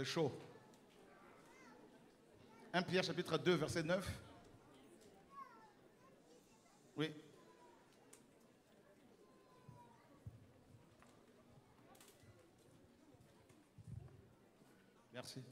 C'est chaud. 1 Pierre chapitre 2, verset 9. Oui. Merci.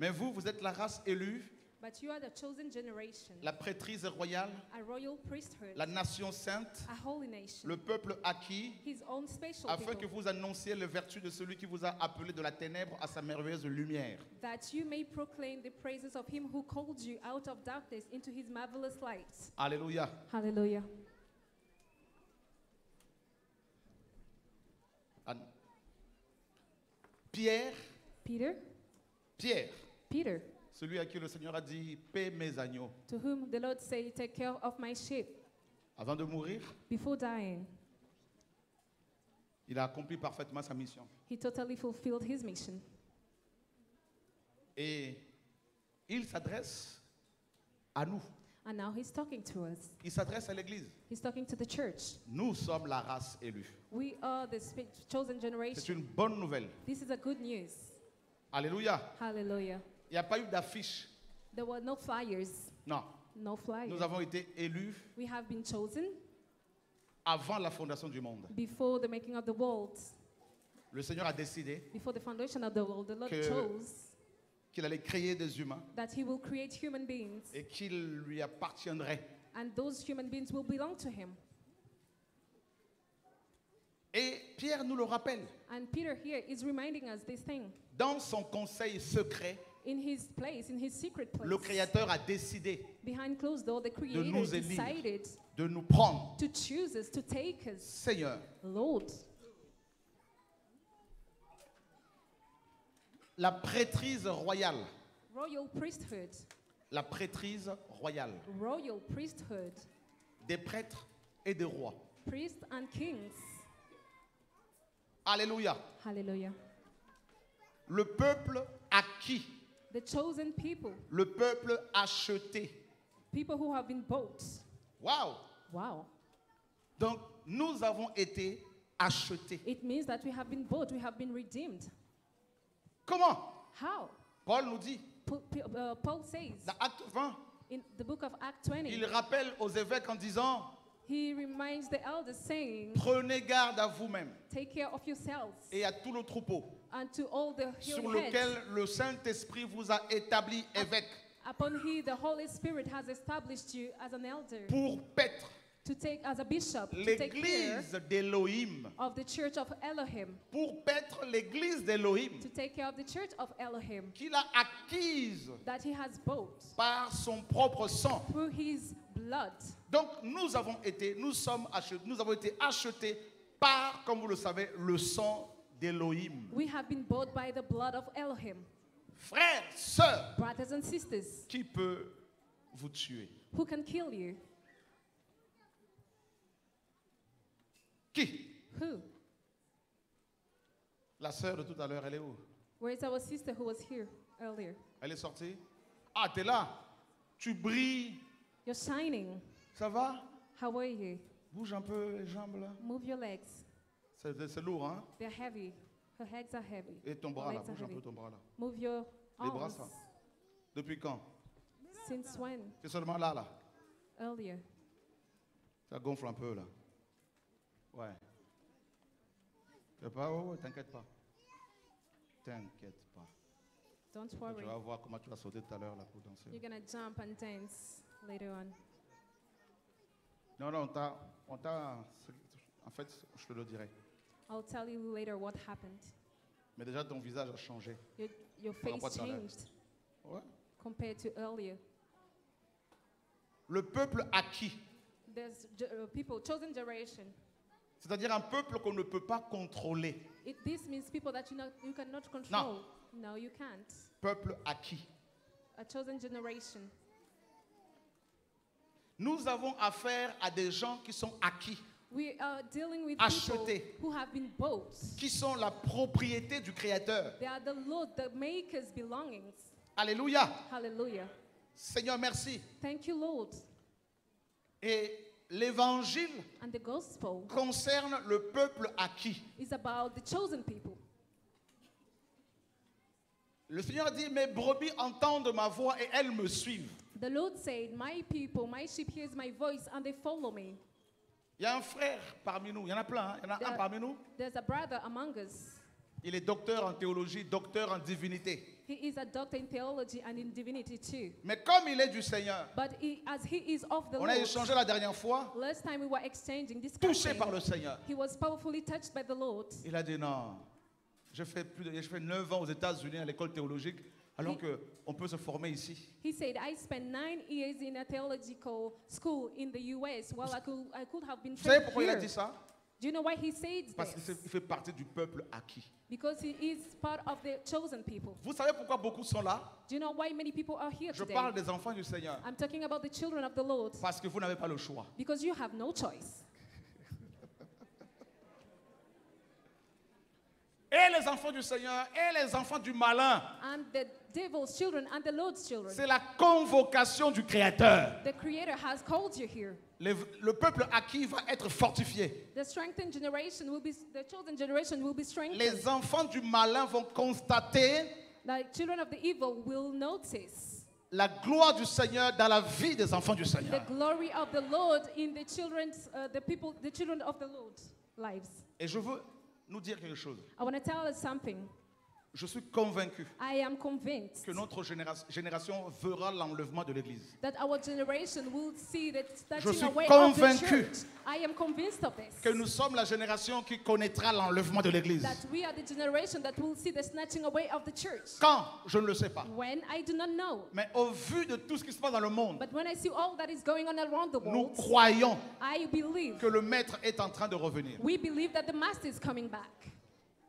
Mais vous, vous êtes la race élue, But you are the chosen generation, la prêtrise royale, a royal priesthood, la nation sainte, a holy nation, le peuple acquis, his own special afin que people, vous annonciez les vertus de celui qui vous a appelé de la ténèbre à sa merveilleuse lumière. that you may proclaim the praises of him who called you out of darkness into his marvelous light. Alléluia. Hallelujah. An- Pierre, Peter, Pierre, Peter, celui à qui le Seigneur a dit paie mes agneaux. to whom the Lord said, Take care of my sheep. Avant de mourir, Before dying, il a accompli parfaitement sa mission. he totally fulfilled his mission. Et il s'adresse à nous. And now he's talking to us. Il s'adresse à l'Église. He's talking to the church. Nous sommes la race élue. We are the spe- chosen C'est generation. une bonne nouvelle. This is a good news. Alléluia. Hallelujah. Il n'y a pas eu d'affiche. There were no flyers. Non. No flyers. Nous avons été élus We have been chosen avant la fondation du monde. before the making of the world. Le Seigneur a décidé Before the foundation of the world, the Lord Que- chose qu'il allait créer des humains that He will create human beings, et qu'il lui appartiendrait. and those human beings will belong to Him. Et Pierre nous le rappelle. And Peter here is reminding us this thing. Dans son conseil secret, In his place, in his secret place, le Créateur a décidé behind closed door, the Creator nous élire. decided de nous prendre. to choose us, to take us. Seigneur, Lord, la prêtrise royale, royal priesthood, la prêtrise royale royal priesthood, des prêtres et des rois. priests and kings. Alléluia. Hallelujah. Le peuple acquis, The chosen people, le peuple acheté. people who have been bought. Waouh. Wow. Donc, nous avons été achetés. It means that we have been bought, we have been redeemed. Comment? How? Paul nous dit, uh, Paul says dans Acte 20, in the book of Acts 20, il rappelle aux évêques en disant, he reminds the elders saying, prenez garde à vous-même Take care of yourselves et à tout le troupeau and to all the sur lequel le Saint-Esprit vous a établi évêque. upon he the Holy Spirit has established you as an elder. Pour paître to take as a bishop l'église d'Élohim. of the church of Elohim. Pour paître l'église d'Élohim to take care of the church of Elohim. Qu'il a acquise that he has bought. par son propre sang. through his blood. Donc nous avons été, nous sommes achetés, nous avons été achetés par, comme vous le savez, le sang d'Élohim. we have been bought by the blood of Elohim. Frères, sœurs, brothers and sisters qui peut vous tuer? who can kill you? Qui? Who? La sœur de tout à l'heure, elle est où? Where is our sister who was here earlier? Elle est sortie. Ah, t'es là. Tu brilles. You're shining. Ça va? How are you? Bouge un peu les jambes là. move your legs C'est lourd, hein they're heavy her legs are heavy Et ton Her bras là, bouge un peu ton bras là. move your Les bras, ça. Depuis quand? Since when? C'est seulement là, là. earlier Ça gonfle un peu là. Ouais. T'es pas, ouais, t'inquiète pas. T'inquiète pas. don't Tu worry vas voir comment tu vas sauter tout à l'heure là pour danser. you're gonna jump and dance later on Non, non, on t'a, on t'a, en fait, je te le dirai. I'll tell you later what happened Mais déjà ton visage a changé. your, your face changed Ouais. compared to earlier Le peuple acquis, there's uh, people chosen generation c'est-à-dire un peuple qu'on ne peut pas contrôler. It, this means people that you, not, you cannot control. No, you can't. Peuple acquis. A chosen generation. Nous avons affaire à des gens qui sont acquis, We are dealing with Achetés. people who have been bought. qui sont la propriété du Créateur. They are the Lord, the Maker's belongings. Alléluia. Hallelujah. Seigneur, merci. Thank you, Lord. Et l'évangile And the gospel concerne le peuple acquis. is about the chosen people. Le Seigneur dit, mes brebis entendent ma voix et elles me suivent. The Lord said, My people, my sheep hears my voice and they follow me. Il y a un frère parmi nous, il y en a plein, hein. il y en a un parmi nous. There's a brother among us. Il est docteur en théologie, docteur en divinité. He is a doctor in theology and in divinity too. Mais comme il est du Seigneur, But he, as he is of the on a Lord, échangé la dernière fois, last time we were exchanging this touché par le Seigneur. he was powerfully touched by the Lord. Il a dit non, je fais plus de, je fais 9 ans aux États-Unis à l'école théologique, alors Il- que on peut se former ici. He said, I spent nine years in a theological school in the US while I could, I could have been Vous savez trained pourquoi il a dit ça? Do you know why he said Parce qu'il fait- partie du peuple acquis. Because he is part of the chosen people. Vous savez pourquoi beaucoup sont là? Do you know why many people are here Je today? parle des enfants du Seigneur. I'm talking about the children of the Lord Parce que vous n'avez pas le choix. because you have no choice. Et les enfants du Seigneur et les enfants du malin. And the devil's children and the Lord's children. C'est la convocation du Créateur. The Creator has called you here. Le, le peuple acquis va être fortifié. The strengthened generation will be, the chosen generation will be strengthened. Les enfants du malin vont constater The children of the evil will notice la gloire du Seigneur dans la vie des enfants du the Seigneur. glory of the Lord in the children's, uh, the people, the children of the Lord lives. Et je veux nous dire quelque chose. I want to tell us something. Je suis convaincu I am convinced que notre génération, génération verra l'enlèvement de l'Église. that our generation will see the Je snatching suis away of the convaincu church. I am convinced of this. Que nous sommes la génération qui connaîtra l'enlèvement de l'Église. That we are the generation that will see the snatching away of the church. Quand? Je ne le sais pas. When? I do not know. Mais au vu de tout ce qui se passe dans le monde, But when I see all that is going on around the nous world, croyons I believe. que le Maître est en train de revenir. We believe that the Master is coming back.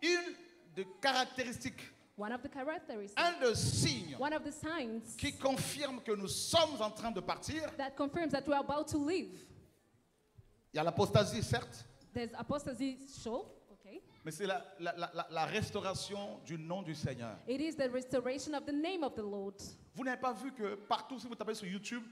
Une des caractéristiques, One of the characteristics, un des signes one of the signs qui confirme que nous sommes en train de partir, that confirms that we are about to leave. il y a l'apostasie, certes, There's apostasy show, okay. mais c'est la, la- la- la- la restauration du nom du Seigneur. It is the restoration of the name of the Lord. Vous n'avez pas vu que partout, si vous tapez sur YouTube,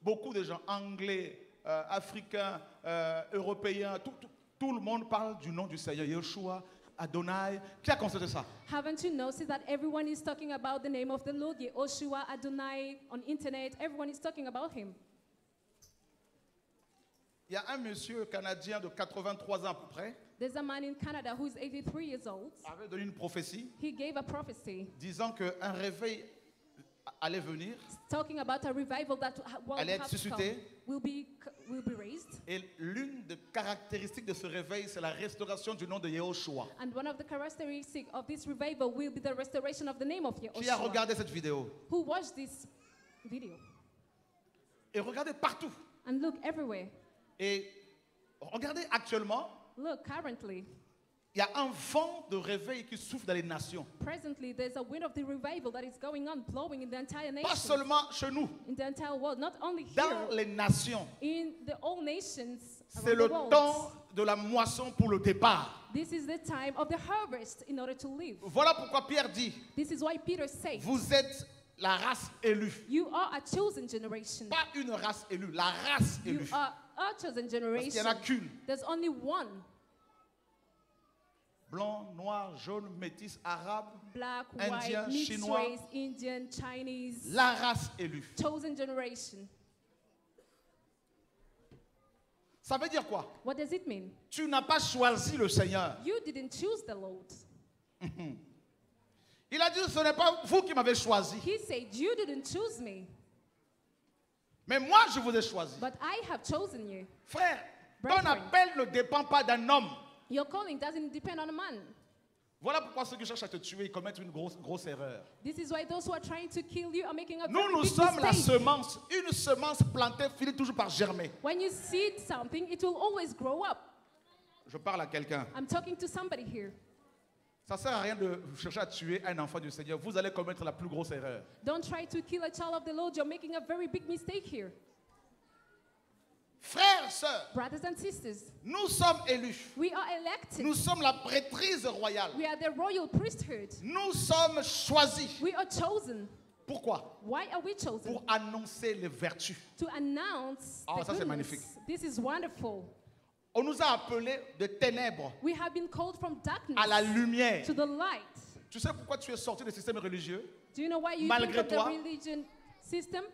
beaucoup de gens anglais, euh, africains, euh, européens, tout, tout- tout le monde parle du nom du Seigneur. Yeshua, Adonai. Qui a constaté ça? Haven't you noticed that everyone is talking about the name of the Lord? Yehoshua, Adonai, on internet, everyone is talking about him. Il y a un monsieur canadien de 83 ans à peu près, There's a man in Canada who is 83 years old. avait donné une prophétie He gave a prophecy disant qu'un réveil allait venir talking about a revival that ha- will, Allait être have come, suscité. will be will be raised. et l'une des caractéristiques de ce réveil, c'est la restauration du nom de Yehoshua. And one of the characteristics of this revival will be the restoration of the name of Qui a Yehoshua. regardé cette vidéo? Who watched this video? Et regardez partout. And look everywhere. Et regardez actuellement, Look, currently, il y a un vent de réveil qui souffle dans les nations. presently, there's a wind of the revival that is going on, blowing in the entire Pas nation, seulement chez nous, in the entire world, not only dans here, les nations. in the all nations C'est le the world. temps de la moisson pour le départ. This is the time of the harvest in order to live. Voilà pourquoi Pierre dit, This is why Peter said, vous êtes la race élue. You are a chosen generation. Pas une race élue, la race You élue. are a chosen Parce qu'il n'y generation. en a qu'une. There's only one Blanc, noir, jaune, métis, arabe. black, Indien, white, Chinois. race, Indian, Chinese, La race élue. chosen generation. Ça veut dire quoi? What does it mean? Tu n'as pas choisi le Seigneur. You didn't choose the Lord. Il a dit, ce n'est pas vous qui m'avez choisi, He said, You didn't choose me, mais moi je vous ai choisi. but I have chosen you. Frère, ton appel ne dépend pas d'un homme. Your calling doesn't depend on a man. Voilà pourquoi ceux qui cherchent à te tuer, ils commettent une grosse, grosse erreur. This is why those who are trying to kill you are making a Nous, nous big sommes la semence. Une semence plantée finit toujours par germer. When you seed something, it will always grow up. Je parle à quelqu'un. I'm talking to somebody here. Ça sert à rien de chercher à tuer un enfant du Seigneur. Vous allez commettre la plus grosse erreur. Don't try to kill a child of the Lord. You're making a very big mistake here. Frères, sœurs, Brothers and sisters, nous sommes élus. we are elected. Nous sommes la prêtrise royale. We are the royal priesthood. Nous sommes choisis We are chosen Pourquoi? Why are we chosen? Pour annoncer les vertus. To announce the ça, c'est magnifique. This is wonderful. On nous a appelés de ténèbres We have been called from darkness à la lumière. to the light. Tu sais pourquoi tu es sorti du système religieux? Do you know why you Malgré think of toi, the religion system?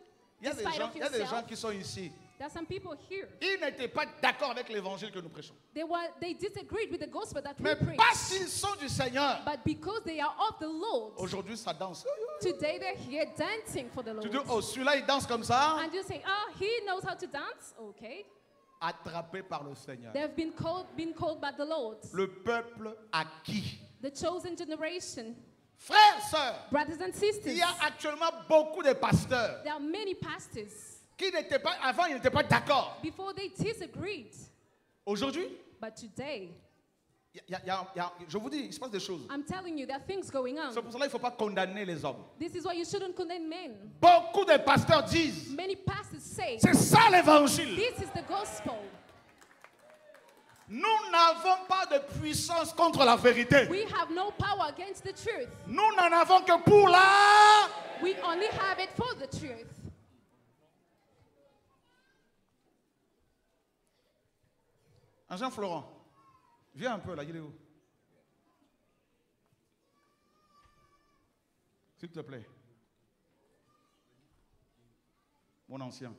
il y, a des gens, of il y a des gens yourself, qui sont ici. There are some people here. Ils n'étaient pas d'accord avec l'évangile que nous prêchons. They were they disagreed with the gospel that Mais we parce qu'ils sont du Seigneur, But because they are of the Lord, aujourd'hui ça danse. today they're here dancing for the Tu Lord. dis, oh, celui-là il danse comme ça, And you say, oh, he knows how to dance? Okay. attrapé par le Seigneur. They've been called, been called by the Lord. Le peuple acquis. The chosen generation. Frères, sœurs, Brothers and sisters, il y a actuellement beaucoup de pasteurs there are many pastors. Qui n'étaient pas, avant ils n'étaient pas d'accord. Before they disagreed. Aujourd'hui, But today, il y a- il y a- il y a- je vous dis, il se passe des choses. I'm telling you, there are things going C'est on. pour cela qu'il ne faut pas condamner les hommes. This is why you shouldn't condemn men. Beaucoup de pasteurs disent, Many pastors say, c'est ça l'évangile. this is the gospel. Nous n'avons pas de puissance contre la vérité. We have no power against the truth. Nous n'en avons que pour la... We only have it for the truth. Jean Florent, viens un peu là, il est où? S'il te plaît. Mon ancien.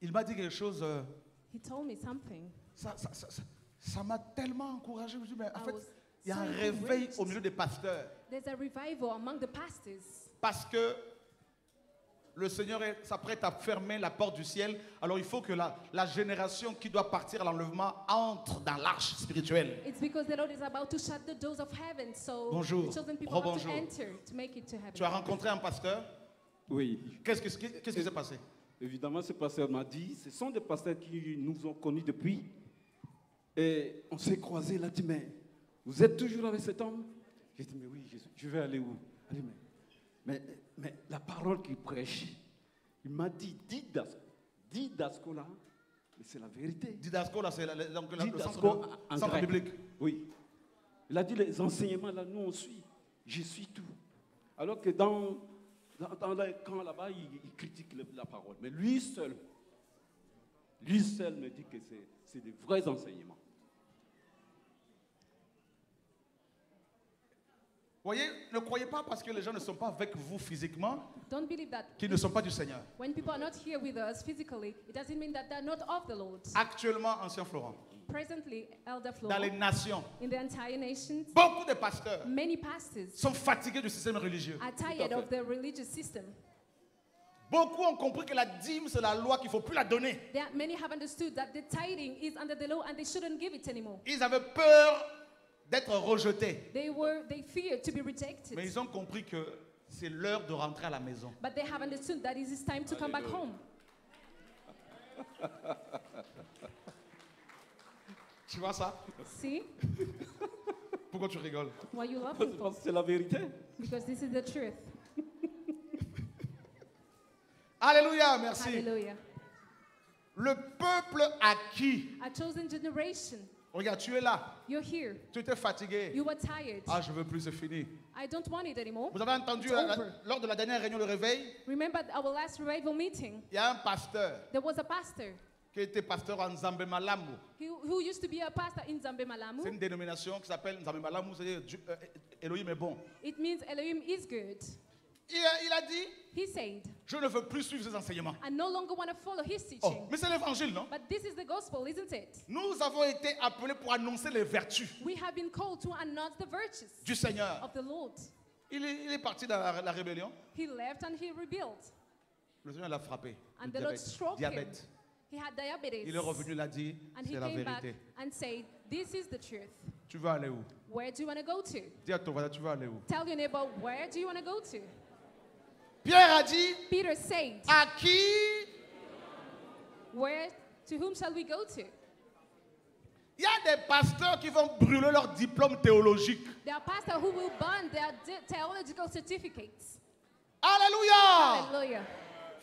Il m'a dit quelque chose, euh, He told me something. ça ça- ça- ça- ça m'a tellement encouragé. Je me dis, mais en I fait, il y a un réveil au milieu des pasteurs. There's a revival among the pastors Parce que le Seigneur s'apprête à fermer la porte du ciel. Alors il faut que la, la génération qui doit partir à l'enlèvement entre dans l'arche spirituelle. It's because the Lord is about to shut the doors of heaven, so Bonjour. the chosen people have to Rebonjour. enter to make it to heaven. Tu as rencontré un pasteur? Oui, Qu'est-ce qui s'est passé? évidemment, ce pasteur m'a dit, ce sont des pasteurs qui nous ont connus depuis. Et on s'est croisés, a dit, mais vous êtes toujours avec cet homme? J'ai dit, mais oui, je, je vais aller où? Mais, mais la parole qu'il prêche, il m'a dit, dis Das- dis Dascola, mais c'est la vérité. Didasco, là, c'est la- la- la- le Didasco centre, en centre grec. biblique. Oui. Il a dit les enseignements là, nous on suit. Je suis tout. Alors que dans, dans, dans les camps là-bas, il, il critique le- la parole. Mais lui seul, lui seul me dit que c'est, c'est des vrais enseignements. Voyez, ne croyez pas parce que les gens ne sont pas avec vous physiquement Don't believe that qu'ils ne sont pas du Seigneur. when people are not here with us physically, it doesn't mean that they're not of the Lord. Actuellement, ancien Florent, Presently, Elder Flo, dans les nations, in the entire nations, beaucoup de pasteurs many pastors sont fatigués du système religieux. are tired of the religious system. Beaucoup ont compris que la dîme, c'est la loi qu'il ne faut plus la donner. There are, many have understood that the tithing is under the law and they shouldn't give it anymore. Ils avaient peur d'être rejetés. They were they feared to be rejected. Mais ils ont compris que c'est l'heure de rentrer à la maison. But they have understood that it is time to come back home. Tu vois ça? See? Pourquoi tu rigoles? Why you love Parce que c'est la vérité. Because this is the truth. Alléluia, merci. Le peuple acquis. A chosen generation. Regarde, tu es là. You're here. Tu étais fatigué. You were tired. Ah, je veux plus, c'est fini. I don't want it anymore. Vous avez entendu It's la- over. lors de la dernière réunion de réveil, Remember our last revival meeting? il y a un pasteur There was a pastor qui était pasteur en Nzambe Malamu. who, who used to be a pastor in Zambe C'est Malamu. une dénomination qui s'appelle Nzambe Malamu, c'est-à-dire euh, Elohim est bon. It means Elohim is good. Il a, il a dit, He said, je ne veux plus suivre ces enseignements. I no longer want to follow his Oh, teaching. mais c'est l'évangile, non? But this is the gospel, isn't it? Nous avons été appelés pour annoncer les vertus We have been called to announce the virtues du Seigneur. of the Lord. Il est, il est parti dans la, la rébellion. He left and he rebuilt. Le Seigneur l'a frappé. And Le the Lord diabète. him. He had diabetes. Il est revenu, il a dit, c'est la vérité. and said, This is the truth. Tu veux aller où? Where do you want to go to? Dis à ton voisin, tu veux aller où? Tell your neighbor, Where do you want to go to? Pierre a dit, Peter said, à qui Where to whom shall we go to? Il y a des pasteurs qui vont brûler leur diplôme théologique. There are pastors who will burn their theological certificates. Alléluia Hallelujah.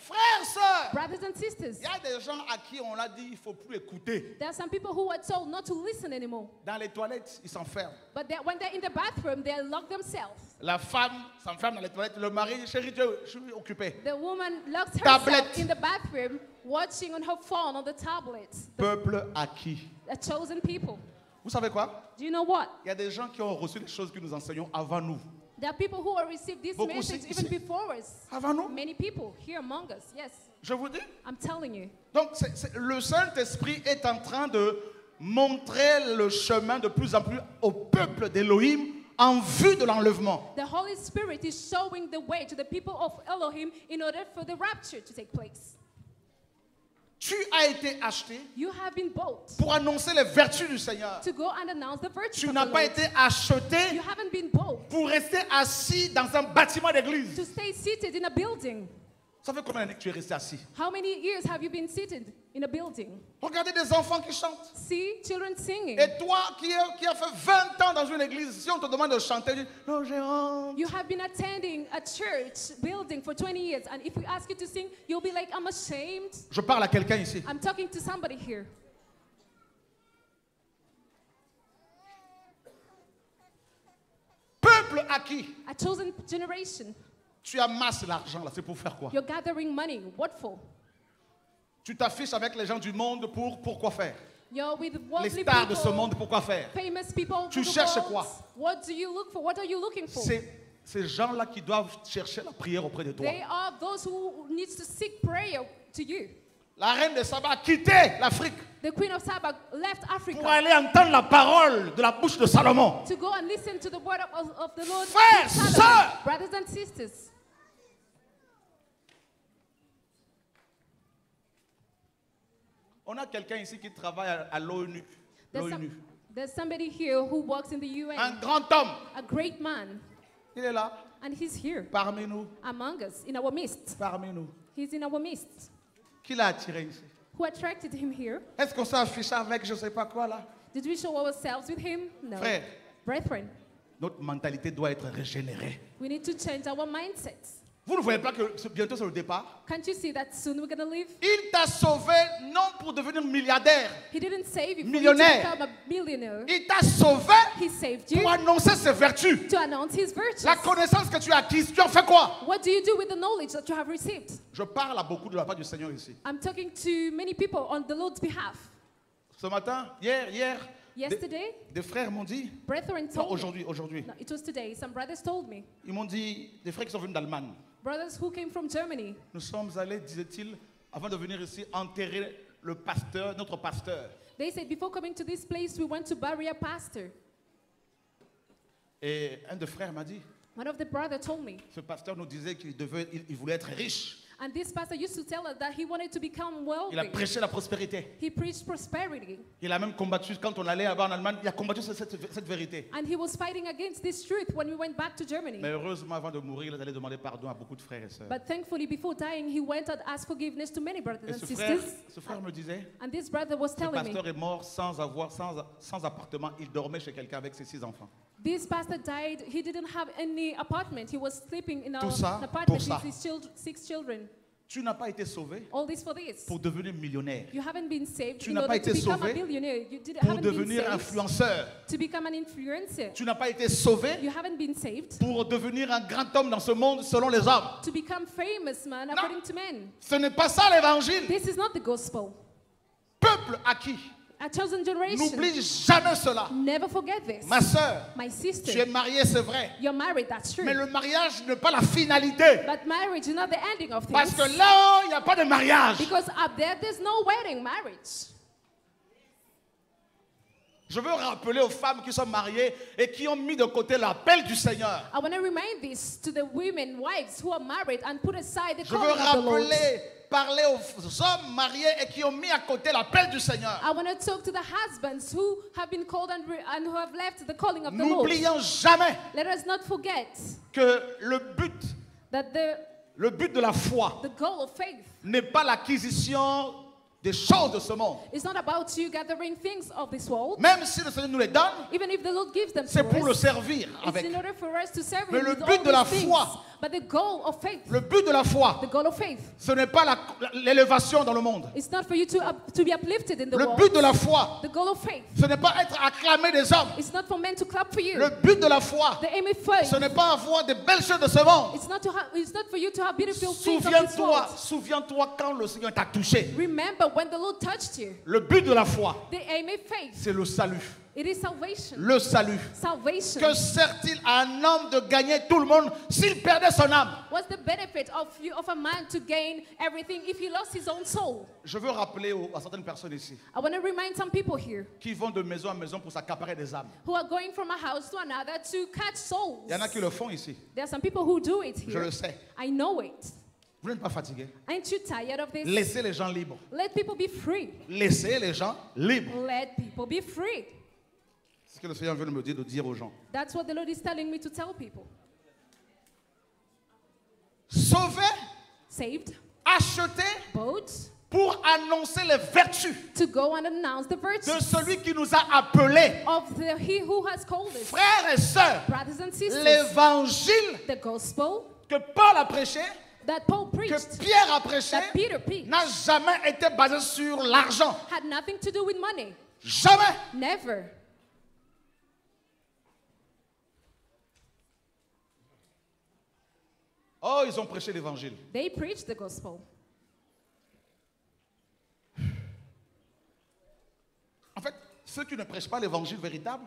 Frères, sœurs, Brothers and sisters, il y a des gens à qui on a dit il ne faut plus écouter. there are some people who are told not to listen anymore. Dans les toilettes, ils s'enferment. But they- when they're in the bathroom, they lock themselves. La femme s'enferme dans les toilettes. Le mari, chérie, je suis occupé. The woman locks Tablet. herself in the bathroom, watching on her phone on the tablet. Peuple acquis. A chosen people. Vous savez quoi? Do you know what? Il y a des gens qui ont reçu les choses que nous enseignons avant nous. There are people who have received this Beaucoup message ici- even before us. Avant nous? Many people here among us, yes. Je vous dis. I'm telling you. Donc, le Saint-Esprit est en train de montrer le chemin de plus en plus au peuple d'Élohim en vue de l'enlèvement. The Holy Spirit is showing the way to the people of Elohim in order for the rapture to take place. Tu as été acheté You have been bought pour annoncer les vertus du Seigneur. to go and announce the Tu n'as pas Lord. été acheté You haven't been bought pour rester assis dans un bâtiment d'église. to stay seated in a building. Ça fait combien d'années que tu es resté assis? How many years have you been seated in a building? Regardez des enfants qui chantent. See children singing. Et toi qui, es- qui as fait 20 ans dans une église, si on te demande de chanter, tu dis Non, j'ai honte. You have been attending a church building for 20 years, and if we ask you to sing, you'll be like, I'm ashamed. Je parle à quelqu'un ici. I'm talking to somebody here. Peuple acquis. A chosen generation. Tu amasses l'argent là, c'est pour faire quoi? You're gathering money. What for? Tu t'affiches avec les gens du monde pour pourquoi faire? You're with Les stars de ce monde, pourquoi faire? famous people. Tu cherches world. quoi? What do you look for? What are you looking for? C'est ces gens-là qui doivent chercher la prière auprès de toi. They are those who needs to seek prayer to you. La reine de Saba a quitté l'Afrique The Queen of Saba left pour Africa aller entendre la parole de la bouche de Salomon. to go and listen to the word of, of, of the Lord. Frères, sœurs. Brothers and sisters, On a quelqu'un ici qui travaille à, l'ONU. there's, L'ONU. some- there's somebody here who works in the UN, Un grand homme. a great man, Il est là, and he's here parmi nous, among us, in our midst. parmi nous. He's in our midst. Qui l'a attiré ici? Who attracted him here? Est-ce qu'on s'est affiché avec je ne sais pas quoi là? Did we show ourselves with him? No. Frère, Brethren, notre mentalité doit être régénérée. we need to change our mindsets. Vous ne voyez pas que bientôt c'est le départ? Can't you see that soon we're gonna leave? Il t'a sauvé non pour devenir milliardaire. He didn't save you for you to Millionnaire. become a millionaire. Il t'a sauvé He saved you pour annoncer ses vertus. to announce his virtues. La connaissance que tu as acquise, tu en fais quoi? What do you do with the knowledge that you have received? Je parle à beaucoup de la part du Seigneur ici. I'm talking to many people on the Lord's behalf. Ce matin, hier, hier, des, frères m'ont dit, brethren non, told me. aujourd'hui, aujourd'hui, No, it was today. Some brothers told me. ils m'ont dit, des frères qui sont venus d'Allemagne, Brothers who came from Germany. nous sommes allés, disait-il, avant de venir ici, enterrer le pasteur, notre pasteur. They said before coming to this place, we went to bury a pastor. Et un des frères m'a dit, One of the brothers told me. ce pasteur nous disait qu'il devait, il, il voulait être riche. And this pastor used to tell us that he wanted to become Il a wealthy. prêché la prospérité. He preached prosperity. Il a même combattu, quand on allait en Allemagne, il a combattu cette, vérité. And he was fighting against this truth when we went back to Germany. Mais heureusement, avant de mourir, il allait demander pardon à beaucoup de frères et sœurs. But thankfully, before dying, he went and asked forgiveness to many brothers Et and ce frère, sisters. ce frère me disait, And this brother was telling me, pasteur est mort sans avoir, sans, sans appartement. Il dormait chez quelqu'un avec ses six enfants. This pastor died. He didn't have any apartment. He was sleeping in a, Tout ça an apartment ça. with his children, six children. Tu n'as pas été sauvé All this for this. pour devenir millionnaire, You haven't been saved Tu in n'as order pas to été become sauvé a billionaire. You did, pour haven't been devenir saved influenceur. to become an influencer. Tu n'as pas été sauvé You haven't been saved pour devenir un grand homme dans ce monde selon les hommes. to become famous, man, according to men. Ce n'est pas ça l'évangile. This is not the gospel. Peuple acquis. A chosen generation. N'oublie jamais cela. Never forget this. Ma soeur, My tu es sister, mariée, c'est vrai. you're married, that's true. Mais le mariage n'est pas la finalité. But marriage is not the ending of Parce things. que là, il n'y a pas de mariage. Because up there, there's no wedding, marriage. Je veux rappeler aux femmes qui sont mariées et qui ont mis de côté l'appel du Seigneur. I want to remind this to the women, wives who are married and put aside the Je veux calling of the Lord. rappeler, parler aux hommes mariés et qui ont mis à côté l'appel du Seigneur. I want to talk to the husbands who have been called and, and who have left the calling of the Lord. N'oublions jamais Let us not forget que le but, that the, le but de la foi the goal of faith n'est pas l'acquisition des choses de ce monde. is not about you gathering things of this world. Même si le Seigneur nous les donne, Even if the Lord gives them c'est pour le us, servir it's avec. in order for us to serve Mais Him le with but all de la things. foi But the goal of faith, Le but de la foi, the goal of faith, ce n'est pas l'élévation dans le monde. it's not for you to, up, to be uplifted in the Le world. but de la foi, The goal of faith, ce n'est pas être acclamé des hommes. it's not for men to clap for you. Le but de la foi, The aim of faith, ce n'est pas avoir de belles choses de ce monde. it's not, to have, it's not for you to have beautiful Souviens-toi, souviens-toi quand le Seigneur t'a touché. Remember when the Lord touched you. Le but de la foi, The aim of faith, c'est le salut. It is salvation. Le salut. Salvation. Que sert-il à un homme de gagner tout le monde s'il perdait son âme? What's the benefit of you of a man to gain everything if he lost his own soul? Je veux rappeler aux- à certaines personnes ici I want to remind some people here qui vont de maison à maison pour s'accaparer des âmes. who are going from a house to another to catch souls. Il y en a qui le font ici. There are some people who do it Je here. le sais. I know it. Vous n'êtes pas fatigué. Aren't you tired of this? Laissez les gens libres. Let people be free. Laissez les gens libres. Let people be free. C'est ce que le Seigneur veut me dire de dire aux gens. That's what the Lord is telling me to tell people. Sauvez, Saved, bought, pour annoncer les vertus to go and announce the de celui qui nous a appelés. of the He who has called us. Frères et sœurs, Brothers and sisters, l'évangile the gospel que Paul a prêché, that Paul que Pierre a prêché, n'a jamais été basé sur l'argent. had nothing to do with money. Jamais. Never. Oh, ils ont prêché l'évangile. They preached the gospel. En fait, ceux qui ne prêchent pas l'évangile véritable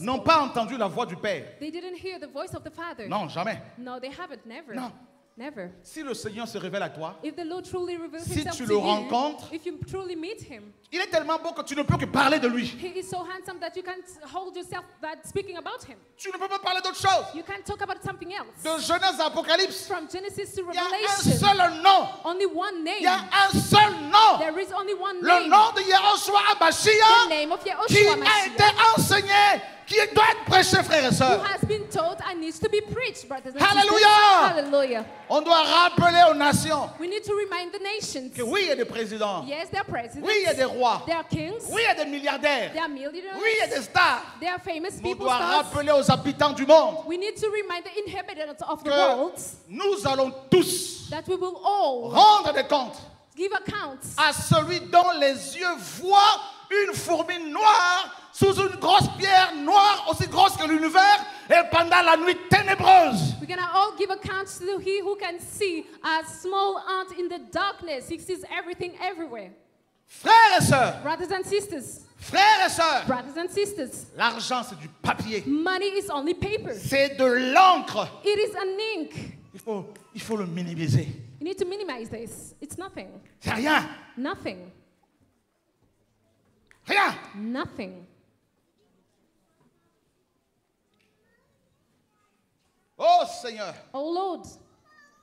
n'ont pas entendu la voix du Père. they didn't hear the voice of the Father. Non, jamais. No, they haven't. Never. No. Never. Si le Seigneur se révèle à toi, If the Lord truly reveals Si himself tu to le you, rencontres, if you truly meet him, il est tellement beau que tu ne peux que parler de lui. he is so handsome that you can't hold yourself that speaking about him. Tu ne peux pas parler d'autre chose. You can't talk about something else. De Genèse à Apocalypse, From Genesis to il y a un Revelation, seul nom. only one Il name. y a un seul nom. There is only one Le name. nom de Yahushua the Abashia name of qui a été Mashiach, enseigné, qui doit être prêché, frères et who sœurs. has been taught and needs to be preached, brothers and Hallelujah. Hallelujah. On doit rappeler aux nations We need to remind the nations. que oui, il y a des présidents. Yes, they are presidents. Oui, il y a des rois. They are kings. Oui, il y a des milliardaires. They are millionaires. Oui, il y a des stars. Are famous On people. doit stars. rappeler aux habitants du monde We need to remind the inhabitants of the que world nous allons tous that we will all rendre des comptes give accounts à celui dont les yeux voient une fourmi noire sous une grosse pierre noire aussi grosse que l'univers et pendant la nuit ténébreuse. We're gonna all give accounts to he who can see a small ant in the darkness. He sees everything everywhere. Frères et sœurs, Brothers and sisters, frères et sœurs, brothers and sisters, l'argent c'est du papier, money is only paper. c'est de l'encre. It is an ink. Il faut, il faut le minimiser. You need to minimize this. It's nothing. C'est rien, Nothing. rien. Nothing. Oh Seigneur, Oh Lord,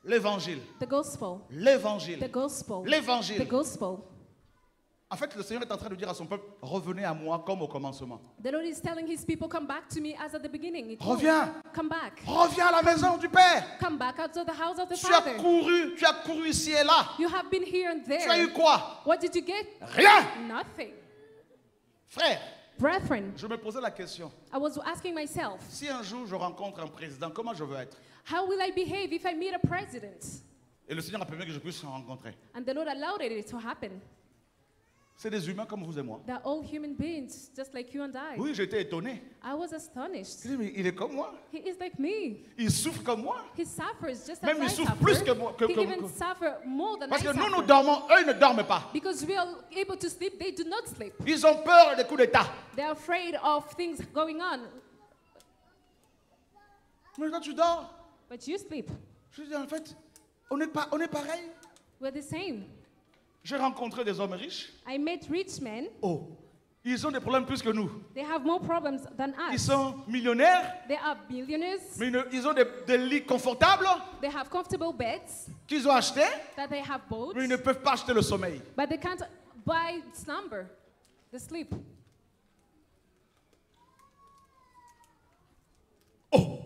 l'évangile, the gospel. The l'évangile, gospel. The l'évangile. gospel. En fait, le Seigneur est en train de dire à son peuple, revenez à moi comme au commencement. The Lord is telling his people, come back to me as at the beginning. It. Reviens. Come back. Reviens à la maison du Père. Come back out to the house of the Tu as Father. couru, tu as couru ici et là. You have been here and Tu as eu there. quoi? What did you get? Rien. Nothing. Frère, Brethren, je me posais la question. I was asking myself, Si un jour je rencontre un président, comment je veux être? how will I behave if I meet a president? Et le Seigneur a permis que je puisse en rencontrer. And the Lord allowed it to happen. C'est des humains comme vous et moi. They're all human beings, just like you and I. Oui, j'étais étonné. I was astonished. Je dis, mais il est comme moi. He is like me. Il souffre comme moi. He suffers just Même as il I souffre suffer. plus que moi- que- he que- even que- suffer more than Parce I que nous, nous dormons, eux, ne dorment pas. Because we are able to sleep, they do not sleep. Ils ont peur des coups d'État. They're afraid of things going on. Mais quand tu dors, But you sleep. je dis, en fait, on est, pas, on est pareil. We're the same. J'ai rencontré des hommes riches. I met rich men. Oh, ils ont des problèmes plus que nous. They have more problems than Ils us. sont millionnaires, They are billionaires. mais ils ont des, des lits confortables They have comfortable beds qu'ils ont achetés, that they have bought, mais ils ne peuvent pas acheter le sommeil. but they can't buy slumber, the sleep. Oh,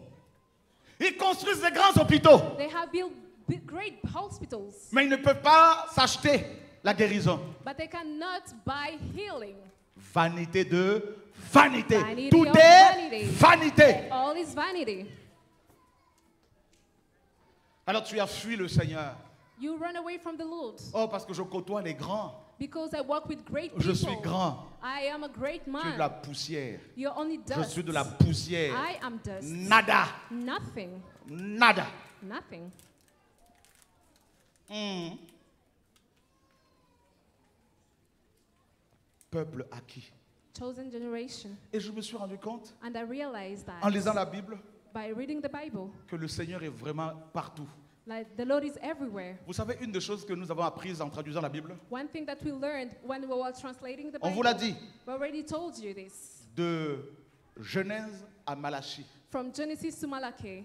ils construisent des grands hôpitaux, They have built big, great hospitals, mais ils ne peuvent pas s'acheter la guérison. but they cannot buy healing. Vanité de vanité. Tout est vanité. All is vanity. Alors tu as fui le Seigneur. You run away from the Lord Oh, parce que je côtoie les grands. because I walk with great Je suis grand. I am a great Tu es de la man. poussière. You're only Je dust. suis de la poussière. I am dust. Nada. Nothing. Nada. Nothing. Hmm. Peuple acquis. Chosen generation. Et je me suis rendu compte, And I realized that en lisant la Bible, by reading the Bible, que le Seigneur est vraiment partout. like the Lord is everywhere. Vous savez, une des choses que nous avons apprises en traduisant la Bible, One thing that we learned when we were translating the on Bible, vous l'a dit, we already told you this. de Genèse à Malachie, From Genesis to Malachi,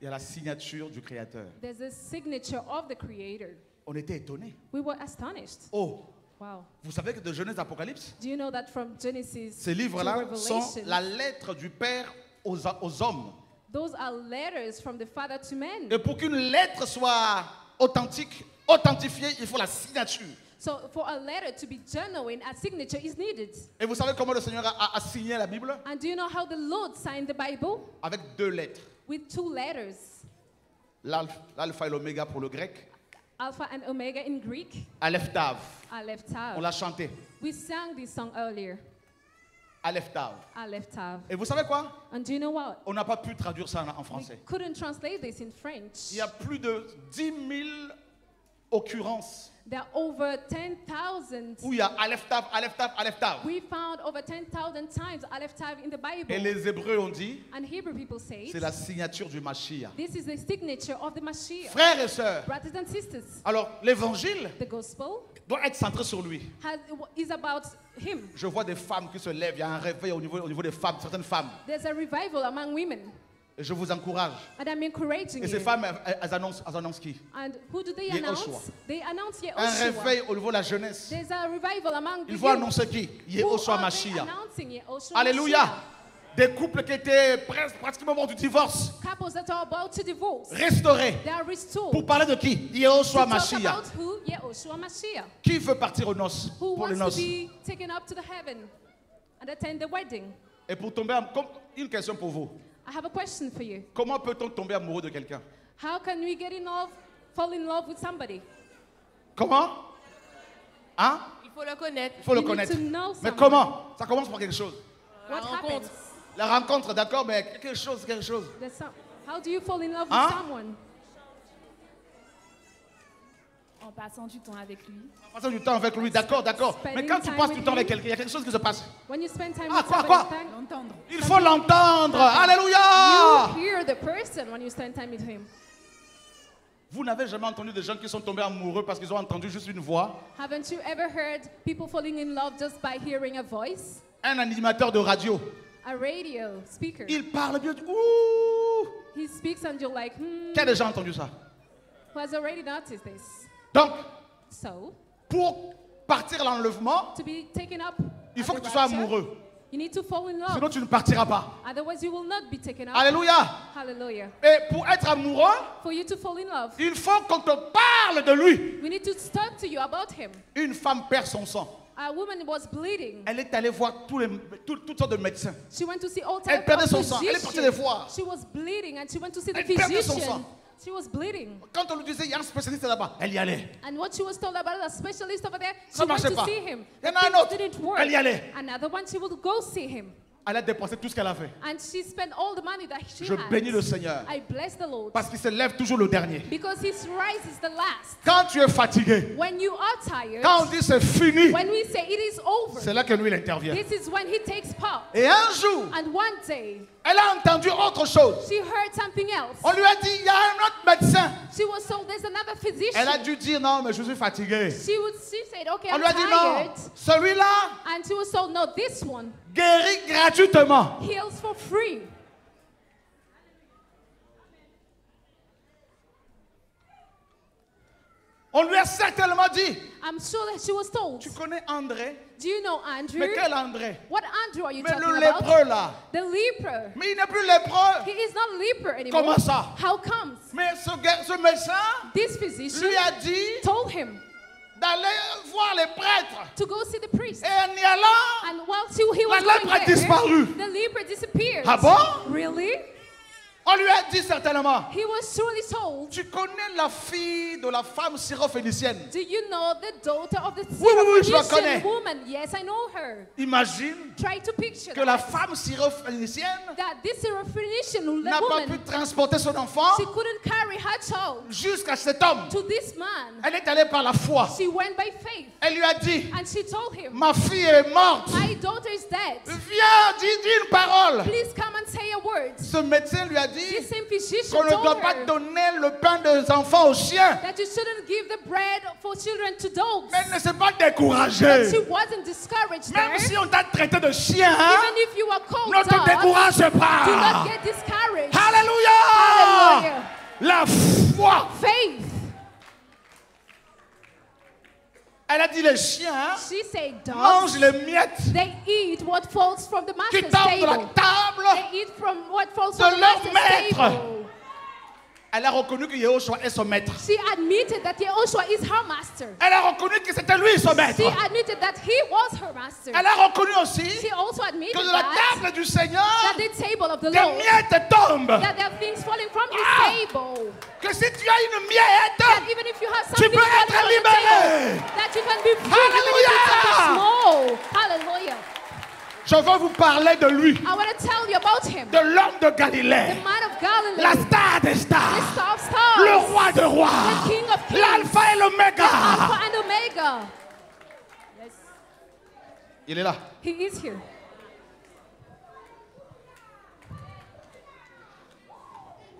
il y a la signature du Créateur. there's a signature of the Creator. On était étonnés. We were astonished. Oh, Wow. vous savez que de Genèse à Apocalypse, Do you know that from Genesis ces to livres-là sont Revelation, la lettre du Père aux, aux hommes. those are letters from the Father to men. Et pour qu'une lettre soit authentique, authentifiée, il faut la signature. So for a letter to be genuine, a signature is needed. Et vous savez comment le Seigneur a, a- a signé la Bible? And do you know how the Lord signed the Bible? Avec deux lettres. With two letters, L'alpha l'alpha et l'oméga pour le grec. Alpha and Omega in Greek, Aleph Tav. Aleph On Tav. l'a chanté. We sang this song earlier, Aleph Tav. Aleph Tav. Et vous savez quoi? And do you know what? On n'a pas pu traduire ça en, en We français. couldn't translate this in French. Il y a plus de 10 000 occurrences There are over 10,000. où il y a Aleph Tav, Aleph Tav, Aleph Tav. We found over 10,000 times Aleph Tav in the Et Bible. les Hébreux ont dit, And Hebrew people say c'est la signature du Mashiach. this is the signature of the Mashiach. Frères et sœurs, Brothers and sisters, alors l'évangile the gospel doit être centré sur lui. has, is about him. Je vois des femmes qui se lèvent, il y a un réveil au niveau, au niveau des femmes, certaines femmes. There's a revival among women. Et je vous encourage. And I'm encouraging Et ces you. femmes, elles, elles annoncent, elles annoncent qui? And who do they Yehoshua. announce? They announce Un Yehoshua. réveil au niveau de la jeunesse. There's a revival among the Il faut youth. annoncer qui? Who Yehoshua are they Mashiach. announcing? Yehoshua Alléluia. Mashiach? Des couples qui étaient pratiquement morts du divorce, Couples that are about to divorce. restaurés. They are restored. Pour parler de qui? To Yehoshua talk Mashiach. about who? Yehoshua Mashiach. Qui veut partir aux noces? Who Pour les wants noces. to be taken up to the heaven and attend the wedding? Et pour tomber, am- comme- une question pour vous. I have a question for you. Comment peut-on tomber amoureux de quelqu'un? How can we get in love, fall in love with somebody? Comment? Hein? Il faut le connaître. Il faut le You need connaître. to know Mais someone. comment? Ça commence par quelque chose. What rencontre. happens? La rencontre, d'accord, mais quelque chose, quelque chose. There's some, how do you fall in love Hein? with someone? En passant du temps avec lui. Passer du temps avec lui, d'accord, d'accord. Mais quand tu passes du temps avec quelqu'un, il y a quelque chose qui se passe. When you spend time Ah, quoi, quoi? L'entendre. Il faut l'entendre. Alléluia. you hear the person when you spend time with him. Vous n'avez jamais entendu des gens qui sont tombés amoureux parce qu'ils ont entendu juste une voix? Haven't you ever heard people falling in love just by hearing a voice? Un animateur de radio. A radio speaker. Il parle bien. Ouh He speaks and you're like, hmm, Qui a déjà entendu ça? Who has already noticed this? Donc, So, pour partir à l'enlèvement, to be taken up, il faut que tu sois amoureux. You need to fall in love. Sinon, tu ne partiras pas. Otherwise, you will not be taken up. Alléluia. Hallelujah. Et pour être amoureux, For you to fall in love, il faut qu'on te parle de lui. we need to talk to you about him. Une femme perd son sang. A woman was bleeding. Elle est allée voir tous les, tout- toutes sortes de médecins. She went to see all Elle perdait son sang. Elle est partie les voir. She was bleeding and she went to see the Elle perdait son sang. She was bleeding. Quand on lui disait, il y a un spécialiste là-bas, elle y allait. And what she was told about the specialist over there, she Ça went marchait to pas. see him. Il y en a un things autre. didn't work. Elle y allait. Another one, she would go see him. Elle a dépensé tout ce qu'elle avait. And she spent all the money that she Je had. bénis le Seigneur. I bless the Lord. Parce qu'il se lève toujours le dernier. Because his rise is the last. Quand tu es fatigué, When you are tired, quand on dit c'est fini, when we say it is over, c'est là que lui il intervient. this is when he takes part. Et un jour, And one day, elle a entendu autre chose. she heard something else. On lui a dit, il y a un autre médecin. She was told there's another physician. Elle a dû dire, non, mais je suis fatigué. She would she said, okay, On I'm lui a dit, non, celui-là And she was told, no, this one guérit gratuitement. heals for free. On lui a certainement dit, I'm sure that she was told. tu connais André? Do you know Andrew? Mais quel André? What Andrew are you Mais talking le about? lépreux là. The leper. Mais il n'est plus lépreux. He is not leper anymore. Comment ça? How comes? Mais ce, ce médecin This physician lui a dit told him d'aller voir les prêtres. to go see the priest. Et en y allant, And while he was La lèpre a disparu. the leper disappeared. Ah bon? Really? On lui a dit certainement, He was surely told, tu connais la fille de la femme syrophénicienne. Do you know the daughter of the Oui, oui, oui, je la connais. Syrophoenician woman? Yes, I know her. Imagine Try to picture que la that. femme syrophénicienne n'a pas pu transporter son enfant she couldn't carry her child jusqu'à cet homme. to this man. Elle est allée par la foi. She went by faith Elle lui a dit, and she told him, ma fille est morte. My daughter is dead. Viens, dis, dis une parole. Please come and say a word. Ce médecin lui a dit Qu'on ne doit pas donner le pain des enfants aux chiens. that you shouldn't give the bread for children to dogs. Mais elle ne s'est pas But découragée. she wasn't discouraged Même there. si on t'a traité de chien, hein, Even if you are called ne te décourage do not pas. get discouraged. Alléluia. Hallelujah. La foi. Faith. Elle a dit les chiens She said dogs. mangent les miettes They eat what falls from the qui tombent de la table. They eat from what falls de from the leur maître. table. Elle a reconnu que Yehoshua est son maître. She admitted that Yehoshua is her master. Elle a reconnu que c'était lui son maître. She admitted that he was her master. Elle a reconnu aussi She also admitted que de la that, table du Seigneur, that the table of the des Lord, miettes tombent. that there are things falling from his Ah! table. Que si tu as une That miette, even if you have Tu something peux falling être libéré. table, that you can be free even if it's Alléluia. small. Hallelujah. Je veux vous parler de lui, I want to tell you about him. de l'homme de The Galilée, man of Galilee. la star des the stars, star of stars. le roi de rois, The king of kings. l'alpha et l'oméga. Alpha and Omega. Yes. Il est là. He is here.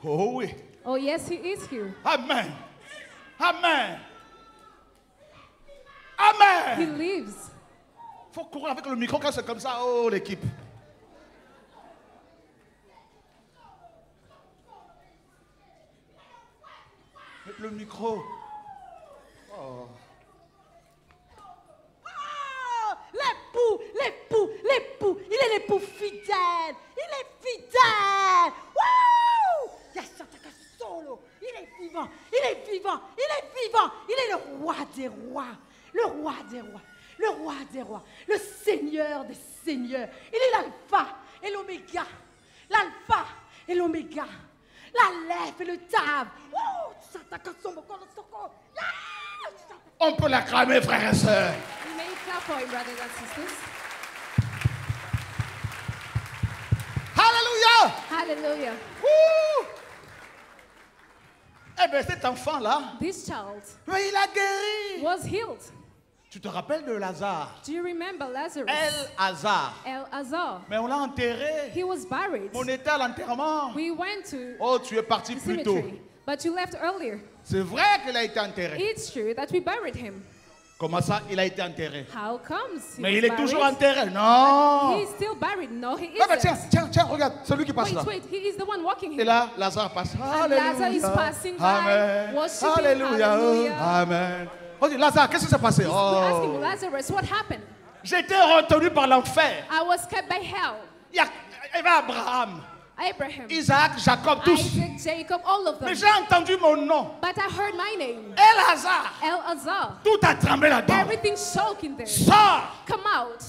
Oh oui. Oh, yes, he is here. Amen. Amen. Amen. He Amen. lives. Faut courir avec le micro quand c'est comme ça. Oh, l'équipe. Le micro. Ah, L'époux, l'époux, l'époux, il est l'époux fidèle, il est fidèle. Wouh! Solo, il est vivant, il est vivant, il est vivant, il est le roi des rois, le roi des rois, le roi des rois, le seigneur des seigneurs. Il est l'alpha et l'oméga, l'alpha et l'oméga, la lèvre et le Yashataka- On peut l'acclamer, frères et sœurs. We may clap for him, brothers and sisters. Alléluia. Hallelujah. Ouh. Eh bien, cet enfant-là, This child mais il a guéri. was healed. Tu te rappelles de Lazare? Do you remember Lazarus? El Hazard. El Azar. Mais on l'a enterré. He was buried. On était à l'enterrement. We went to Oh, tu es parti the plus tôt. but you left earlier. C'est vrai qu'il a été enterré. It's true that we buried him. Comment ça, il a été enterré? How comes? he Mais il est buried? toujours enterré. Non. He's still buried. No, he bah, tiens, isn't. tiens, tiens, regarde, celui qui passe Wait, là. wait. He is the one walking Et here. là, Lazare passe. And Lazarus is passing by, Amen. Alléluia. Hallelujah. Amen. Dit, Lazare, qu'est-ce qui s'est passé? Oh. Lazarus, what happened? J'ai été retenu par l'enfer. I was kept by hell. Il y a Abraham, Abraham, Isaac, Jacob, tous. Isaac, Jacob, all of them. Mais j'ai entendu mon nom. But I heard my name, El Hazard. El Azar. Tout a tremblé là-dedans. Everything shaking there. Sors. Come out.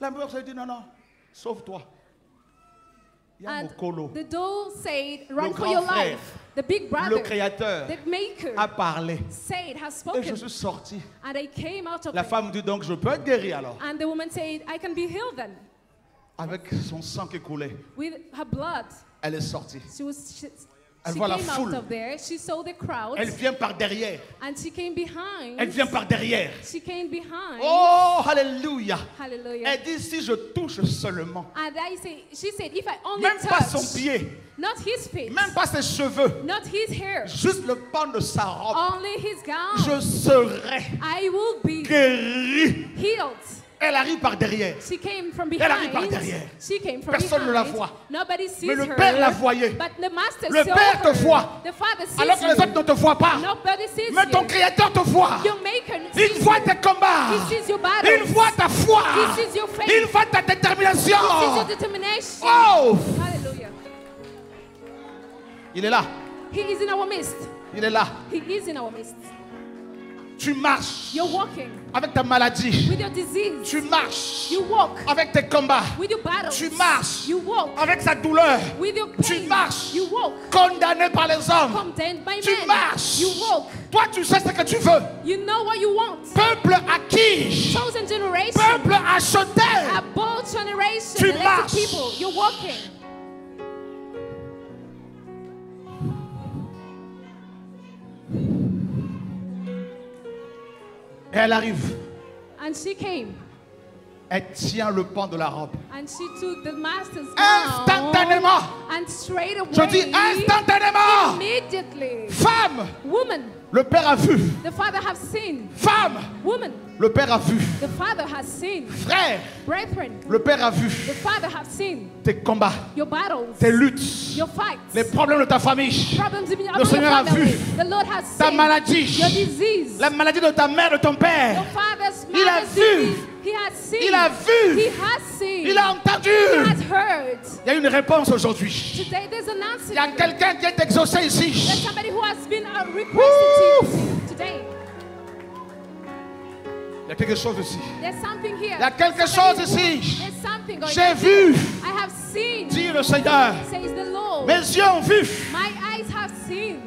La mère s'est dit, non, non, sauve-toi. And the doll said, Run Le for your frère, life. The big Le brother, Créateur the maker, a parlé. said, has Et je spoken. suis sorti. And I came out of La it. femme dit donc, je peux être guéri alors? And the woman said, I can be healed then. Avec son sang qui coulait, With her blood, elle est sortie. she was. She, Elle she voit la came foule. out of there. She saw the crowd, Elle vient par derrière. and she came behind. Elle vient par derrière. She came behind. Oh, alléluia. Hallelujah. Elle dit, si je touche seulement, And I say, she said, if I only même pas son touch, pied, not his feet, même pas ses cheveux, not his hair, juste le pan de sa robe, only his gown, je serai I will be guéri. healed. Elle arrive par derrière. She came from Elle arrive par behind. derrière. She came from Personne ne behind. la voit. Nobody sees Mais le her. Père la voyait. But the master Le saw Père te her. voit. The father sees Alors que les autres ne te voient pas. Nobody sees Mais ton. Créateur te voit. Your maker Il voit tes combats. He sees your battles. Il voit ta foi. He sees your faith. Il voit ta He sees your détermination. determination. Oh, Hallelujah. il est là. He is in our midst. Il est là. He is in our midst. Tu marches You're walking avec ta maladie. with your disease. Tu marches You walk avec tes combats. with your battles. Tu marches You walk avec sa douleur. with your Tu pain. marches You walk condamné par les hommes. condemned by Tu men. marches. You walk. Toi, tu sais ce que tu veux. You know what you want. Peuple acquis. Chosen generation. Peuple acheté. A bold generation. Tu marches. people. You're walking. Et elle arrive. And she came. Elle tient le pan de la robe. And she took the master's. Instantanément. And straight away. Je dis instantanément. Immediately. Femme, Woman. Le Père a vu. The father have seen. Femme, Woman. le Père a vu. The father has seen. Frère, Brethren. le Père a vu The father have seen. tes combats, Your battles. tes luttes, Your fights. les problèmes de ta famille, problems in your Le Seigneur a vu The Lord has ta seen. maladie, Your disease. la maladie de ta mère, de ton Your père. father's Il a vu. Disease. He has seen. Il a vu. He has seen. Il a entendu. He has heard. Il y a une réponse aujourd'hui. Il y a quelqu'un qui est exaucé There's ici. somebody who has been Woo! requested to- today. Il y a quelque chose ici. There's something here. Il y a quelque chose ici. J'ai vu, I have seen. dit le Seigneur. Says the Lord. Mes yeux ont vu. My eyes have seen.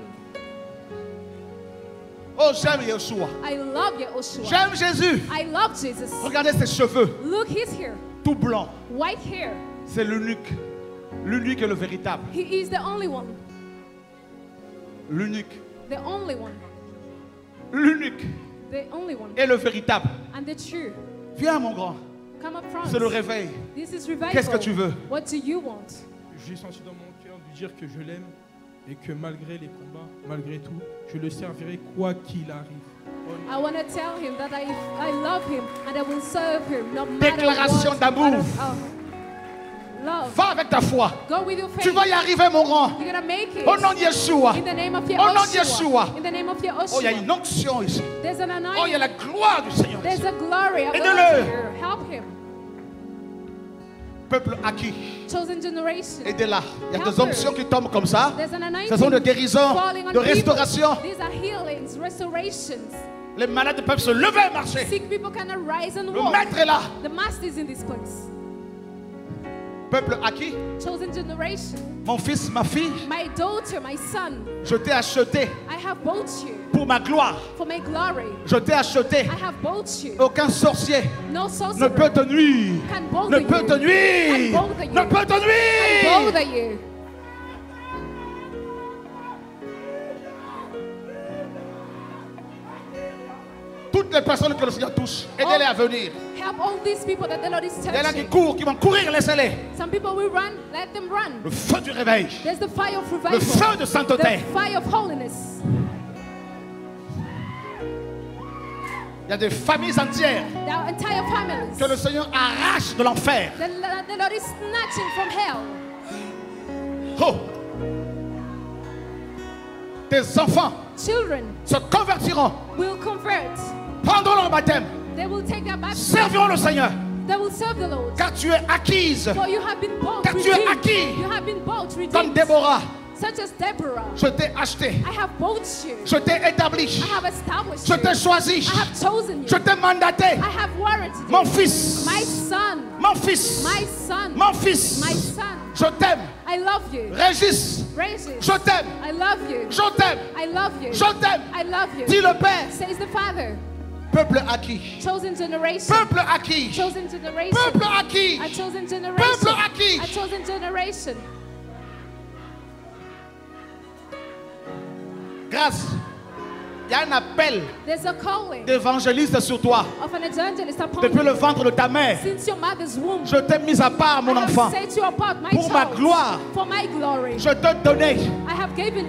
Oh, j'aime Yeshua. I love Yehoshua. J'aime Jésus. I love Jesus. Regardez ses cheveux, Look, he's here. tout blanc. White hair. C'est l'unique. L'unique et le véritable. He is the only one. L'unique. The only one. L'unique The only one. et le véritable. And the true. Viens, mon grand. Come up front. C'est le réveil. This is revival. Qu'est-ce que tu veux? What do you want? J'ai senti dans mon cœur de dire que je l'aime et que malgré les combats, malgré tout, je le servirai quoi qu'il arrive. I want to tell him that I, I love him and I will serve him no matter Déclaration d'amour. Va avec ta foi. Go with your faith. Tu vas y arriver, mon grand. You're going to make it. Au nom de Yeshua. In the name of Au nom de. Yeshua. In the name of Yehoshua. Oh, il y a une onction ici. There's an anointing. Oh, il y a la gloire du Seigneur. There's ici. a glory of the Aide-le. Help him. Peuple acquis. Chosen generation. Aidez-la. Il y a des options qui tombent comme ça. Ce sont de guérison, falling on de restauration. Les malades peuvent se lever et marcher. Sick people can arise and Le maître est là. The master is in this place. Peuple acquis. Chosen generation. Mon fils, ma fille, My daughter, my son, je t'ai acheté I have bought you pour ma gloire. for my glory. Je t'ai acheté. I have bought you. Aucun sorcier No ne peut te nuire. can Ne peut te nuire. Can. Ne peut te nuire. you. Toutes les personnes que le Seigneur touche, aidez-les à venir. Help all these people that the Lord is Il y en a qui touching. courent, qui vont courir, laissez-les. Some people will run, let them run. Le feu du réveil. There's the fire of Le revival. feu de sainteté. The fire of holiness. Il y a des familles entières que le Seigneur arrache de l'enfer. The, the Lord is snatching from hell. Oh. Tes enfants Children se convertiront, will convert. prendront leur baptême, They will take their baptism. serviront le Seigneur, They will serve the Lord. car tu es acquise For you have been bought, Car tu es redeemed. acquis. You have been bought, comme redeemed. Déborah. Such as Deborah. Je t'ai acheté, I have bought you. je t'ai établi, I have established je you. t'ai choisi, I have chosen you. je t'ai mandaté. I have warranted you. Mon fils, My son. mon fils, My son. mon fils, My son. je t'aime. I love you. Régis, it. je t'aime, I love you. je t'aime, I love you. je t'aime. I love you. Dis le Père, Says the Father. peuple acquis, Chosen generation. peuple acquis, Chosen generation. peuple acquis, A chosen generation. peuple acquis. A chosen generation. Grâce, il y a un appel d'évangéliste sur toi. Depuis le ventre de ta mère, je t'ai mis à part, mon enfant. Pour ma gloire. Je te donnais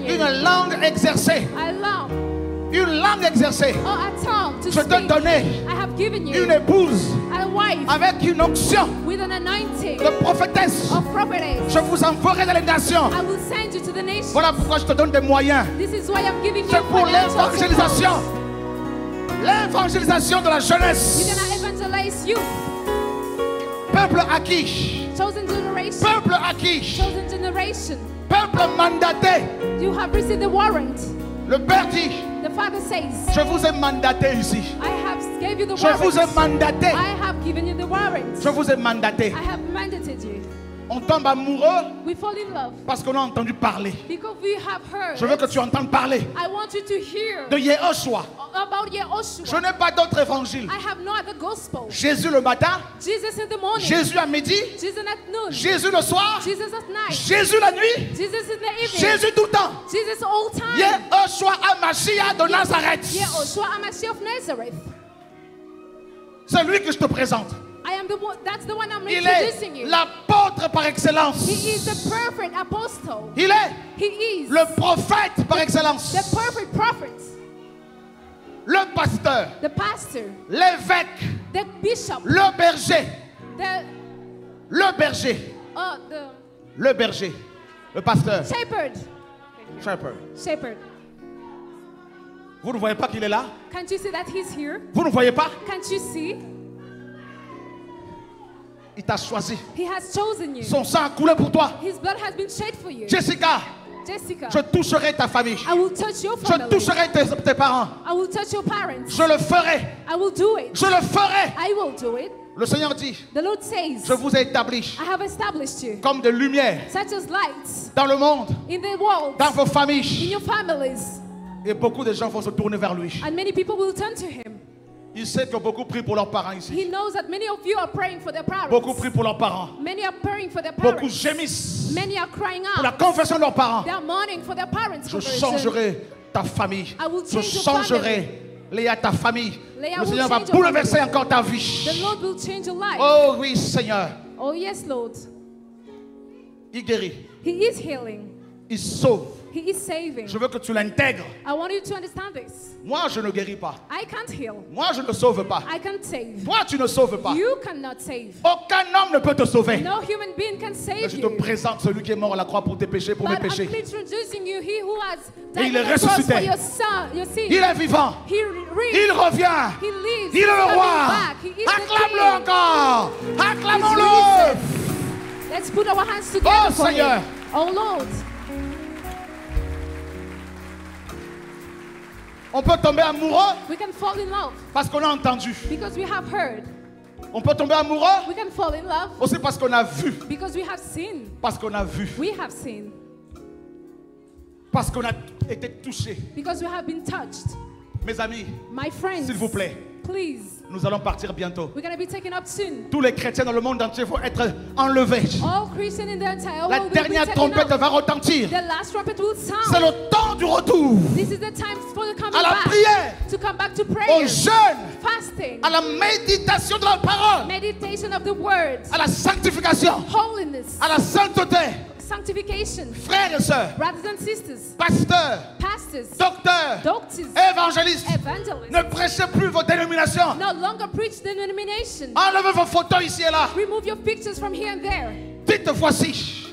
une langue exercée, une langue exercée. Je te donnais I have given you une épouse avec une onction de prophétesse. Je vous enverrai dans les nations. I will send you to the nations. Voilà pourquoi je te donne des moyens. This is why I'm giving you C'est pour l'évangélisation. L'évangélisation de la jeunesse. Peuple acquis. chosen generation, Peuple acquis. chosen generation. Peuple mandaté. You have received the warrant. Le Père dit, says, Je vous ai mandaté ici. I have gave you the Je vous ai mandaté. I have given you the warrant. Je vous ai mandaté. I have mandated you. On tombe amoureux We fall in love parce qu'on a entendu parler. because we have heard. Je veux que tu entendes parler I want you to hear de Yehoshua. about Je n'ai pas d'autre évangile. I have no other gospel. Jésus le matin, Jesus in the morning. Jésus à midi, Jesus at noon. Jésus le soir, Jesus at night. Jésus la nuit, Jesus in the evening. Jésus tout le temps. Jesus all time. Yehoshua Amashia de Nazareth. Yehoshua Amashi of Nazareth. C'est lui que je te présente. I am the one. That's the one I'm Il introducing est you. l'apôtre par excellence. He is the perfect apostle. Il est He is le prophète par excellence. the perfect prophet, Le pasteur, the pastor, l'évêque, the bishop, le berger, the le berger, uh, the le berger, le pasteur. shepherd. Shepherd. Shepherd. Vous ne voyez pas qu'il est là? Can't you see that he's here? Vous ne voyez pas? Can't you see? Il t'a choisi. He has chosen you. Son sang a coulé pour toi. His blood has been shed for you. Jessica, Jessica, je toucherai ta famille. I will touch your Je family. toucherai tes, tes parents. I will touch your parents. Je le ferai. I will do it. Je le ferai. I will do it. Le Seigneur dit, The Lord says, je vous ai établi I have established you comme de lumière such as lights dans le monde, in the world, dans vos in familles. your families. Et beaucoup de gens vont se tourner vers lui. And many people will turn to him. Il sait que beaucoup prient pour leurs parents ici. He knows that many of you are praying for their Beaucoup parents. prient pour leurs parents. Many are praying for their Beaucoup parents. gémissent Many are crying pour la out. confession de leurs parents. They are mourning for their parents' Je changerai ta famille. I will Je change changerai Léa, ta famille. Leah Le Seigneur va bouleverser encore ta The vie. Lord will change your life. Oh oui, Seigneur. Oh, yes, Lord. Il guérit. He is healing, Il sauve. He is saving. Je veux que tu l'intègres. I want you to understand this. Moi, je ne guéris pas. I can't heal, Moi, je ne sauve pas. I can't save. Toi, tu ne sauves pas. You cannot save. Aucun homme ne peut te sauver. No human being can Mais save je te you. présente celui qui est mort à la croix pour tes péchés, pour mes But I'm péchés. introducing you, he who has Et died il est ressuscité. for your son, your sin. Il est vivant. He Il revient. He lives. Il est le roi. Acclame-le encore. Acclamons-le. Let's put our hands together Oh, for Seigneur. him. Oh Lord, On peut tomber amoureux we can fall in love parce qu'on a entendu. because we have heard. On peut tomber amoureux We can fall in love aussi parce qu'on a vu. because we have seen. Parce qu'on a vu. We have seen Parce qu'on a été touché. because we have been touched. Mes amis, My friends, s'il vous plaît, please, nous allons partir bientôt. we're going to be taken up soon. Tous les chrétiens dans le monde entier vont être enlevés. All Christians in the entire La dernière trompette va retentir. The last trumpet will C'est le temps du retour. This is the time for the coming à la prière, To come back to au jeûne, fasting, à la méditation de la parole, à la sanctification, holiness, à la sainteté. Sanctification. Frères et sœurs, Brothers and sisters, pasteurs, pastors, docteurs, doctors, évangélistes, evangelists, ne prêchez plus vos dénominations. no longer preach the denomination. Enlevez vos photos ici et là. Remove your pictures from here and there. Dites voici.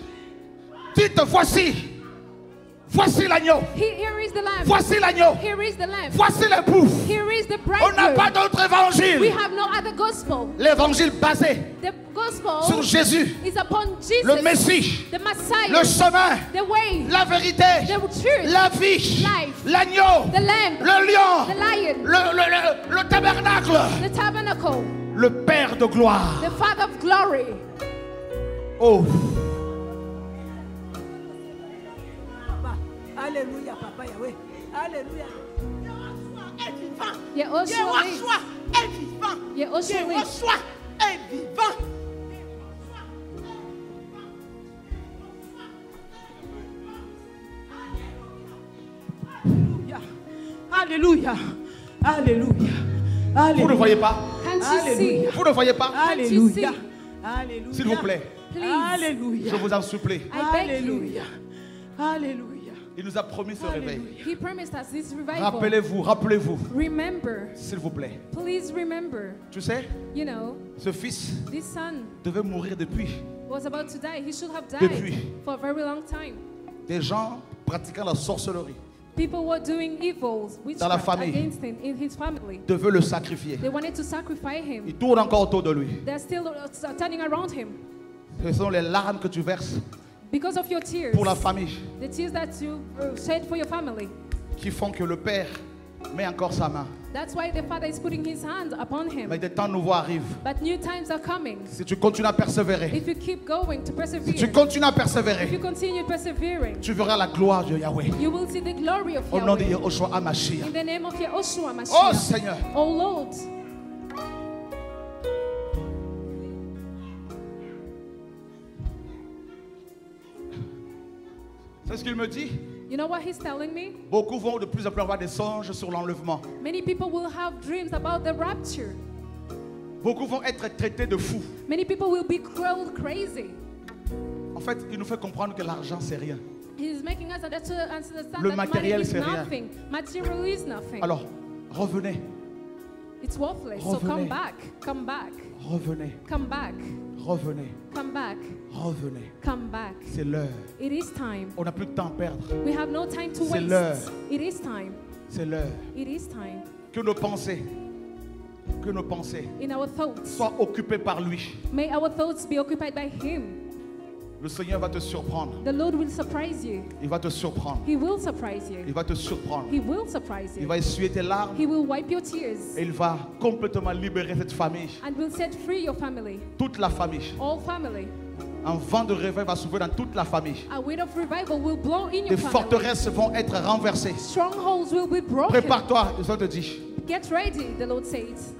Dites voici. Voici l'agneau. Voici l'agneau. Voici is the On n'a pas d'autre We évangile. have no other gospel. L'évangile basé The gospel sur Jésus, is upon Jesus, le Messie, the Messiah, le chemin, the way, la vérité, the truth, la vie, l'agneau, le lion, the lion, le, le- le- le tabernacle, the tabernacle, le Père de gloire. the Father of glory. Oh, Alléluia, papa Yahweh. Alléluia. Yehoshua est vivant. Yehoshua lives. Yehoshua est vivant. Alléluia. Alléluia. Alléluia. vous ne voyez pas? Alléluia. Vous ne voyez pas? Alléluia. Alléluia. S'il vous plaît, Please, Alléluia. je vous en supplie. I beg you. Alléluia. Alléluia. Il nous a promis ce réveil. He promised us this revival. Rappelez-vous, rappelez-vous, Remember, s'il vous plaît. please remember. Tu sais, You know, ce fils this son devait mourir depuis. was about to die. He should have died Depuis. for a very long time. Des gens pratiquant la sorcellerie People were doing evils, Dans la famille. against him in his family. devaient le sacrifier. They wanted to sacrifice him. Il tourne encore autour de lui. They're still uh, turning around him Ce sont les larmes que tu verses because of your tears. pour la famille The tears that you uh, shed for your family qui font que le père met encore sa main. That's why the Father is putting his hand upon him. Mais des temps nouveaux arrivent. But new times are coming. Si tu continues à persévérer, If you keep going to si persevere, tu continues à if you persévérer, continue persevering, tu verras la gloire de Yahweh. you will see the glory of Au nom de Yahweh. Yahushua Hamashiach. In the name of Yahushua Oh Mashiach. Seigneur, Oh Lord, c'est ce qu'il me dit. you know what he's telling me? Beaucoup vont de plus en plus avoir des songes sur l'enlèvement. Many people will have dreams about the rapture. Beaucoup vont être traités de fous. Many people will be called crazy. En fait, il nous fait comprendre que l'argent, c'est rien. He's making us understand understand Le that matériel, c'est rien. nothing. Material is nothing. Alors, revenez, it's worthless. So revenez. come back, come back, revenez, come back, revenez, come back, revenez. come back. C'est l'heure. It is time. On n'a plus de temps à perdre. We have no time to C'est l'heure. It is time. C'est l'heure. It is time. Que nos pensées, que nos pensées In our thoughts, soient occupées par lui. may our thoughts be occupied by Him. Le Seigneur va te surprendre. The Lord will surprise you. Il va te surprendre. He will surprise Il you. va te surprendre. He will surprise Il you. va essuyer tes larmes He will wipe your tears et il va complètement libérer cette famille. and will set free your family, Toute la famille. all family. Un vent de réveil va s'ouvrir dans toute la famille. A wind of revival will blow in Des your family. forteresses vont être renversées. Strongholds will be broken. Prépare-toi, je te dis. Get ready, the Lord says.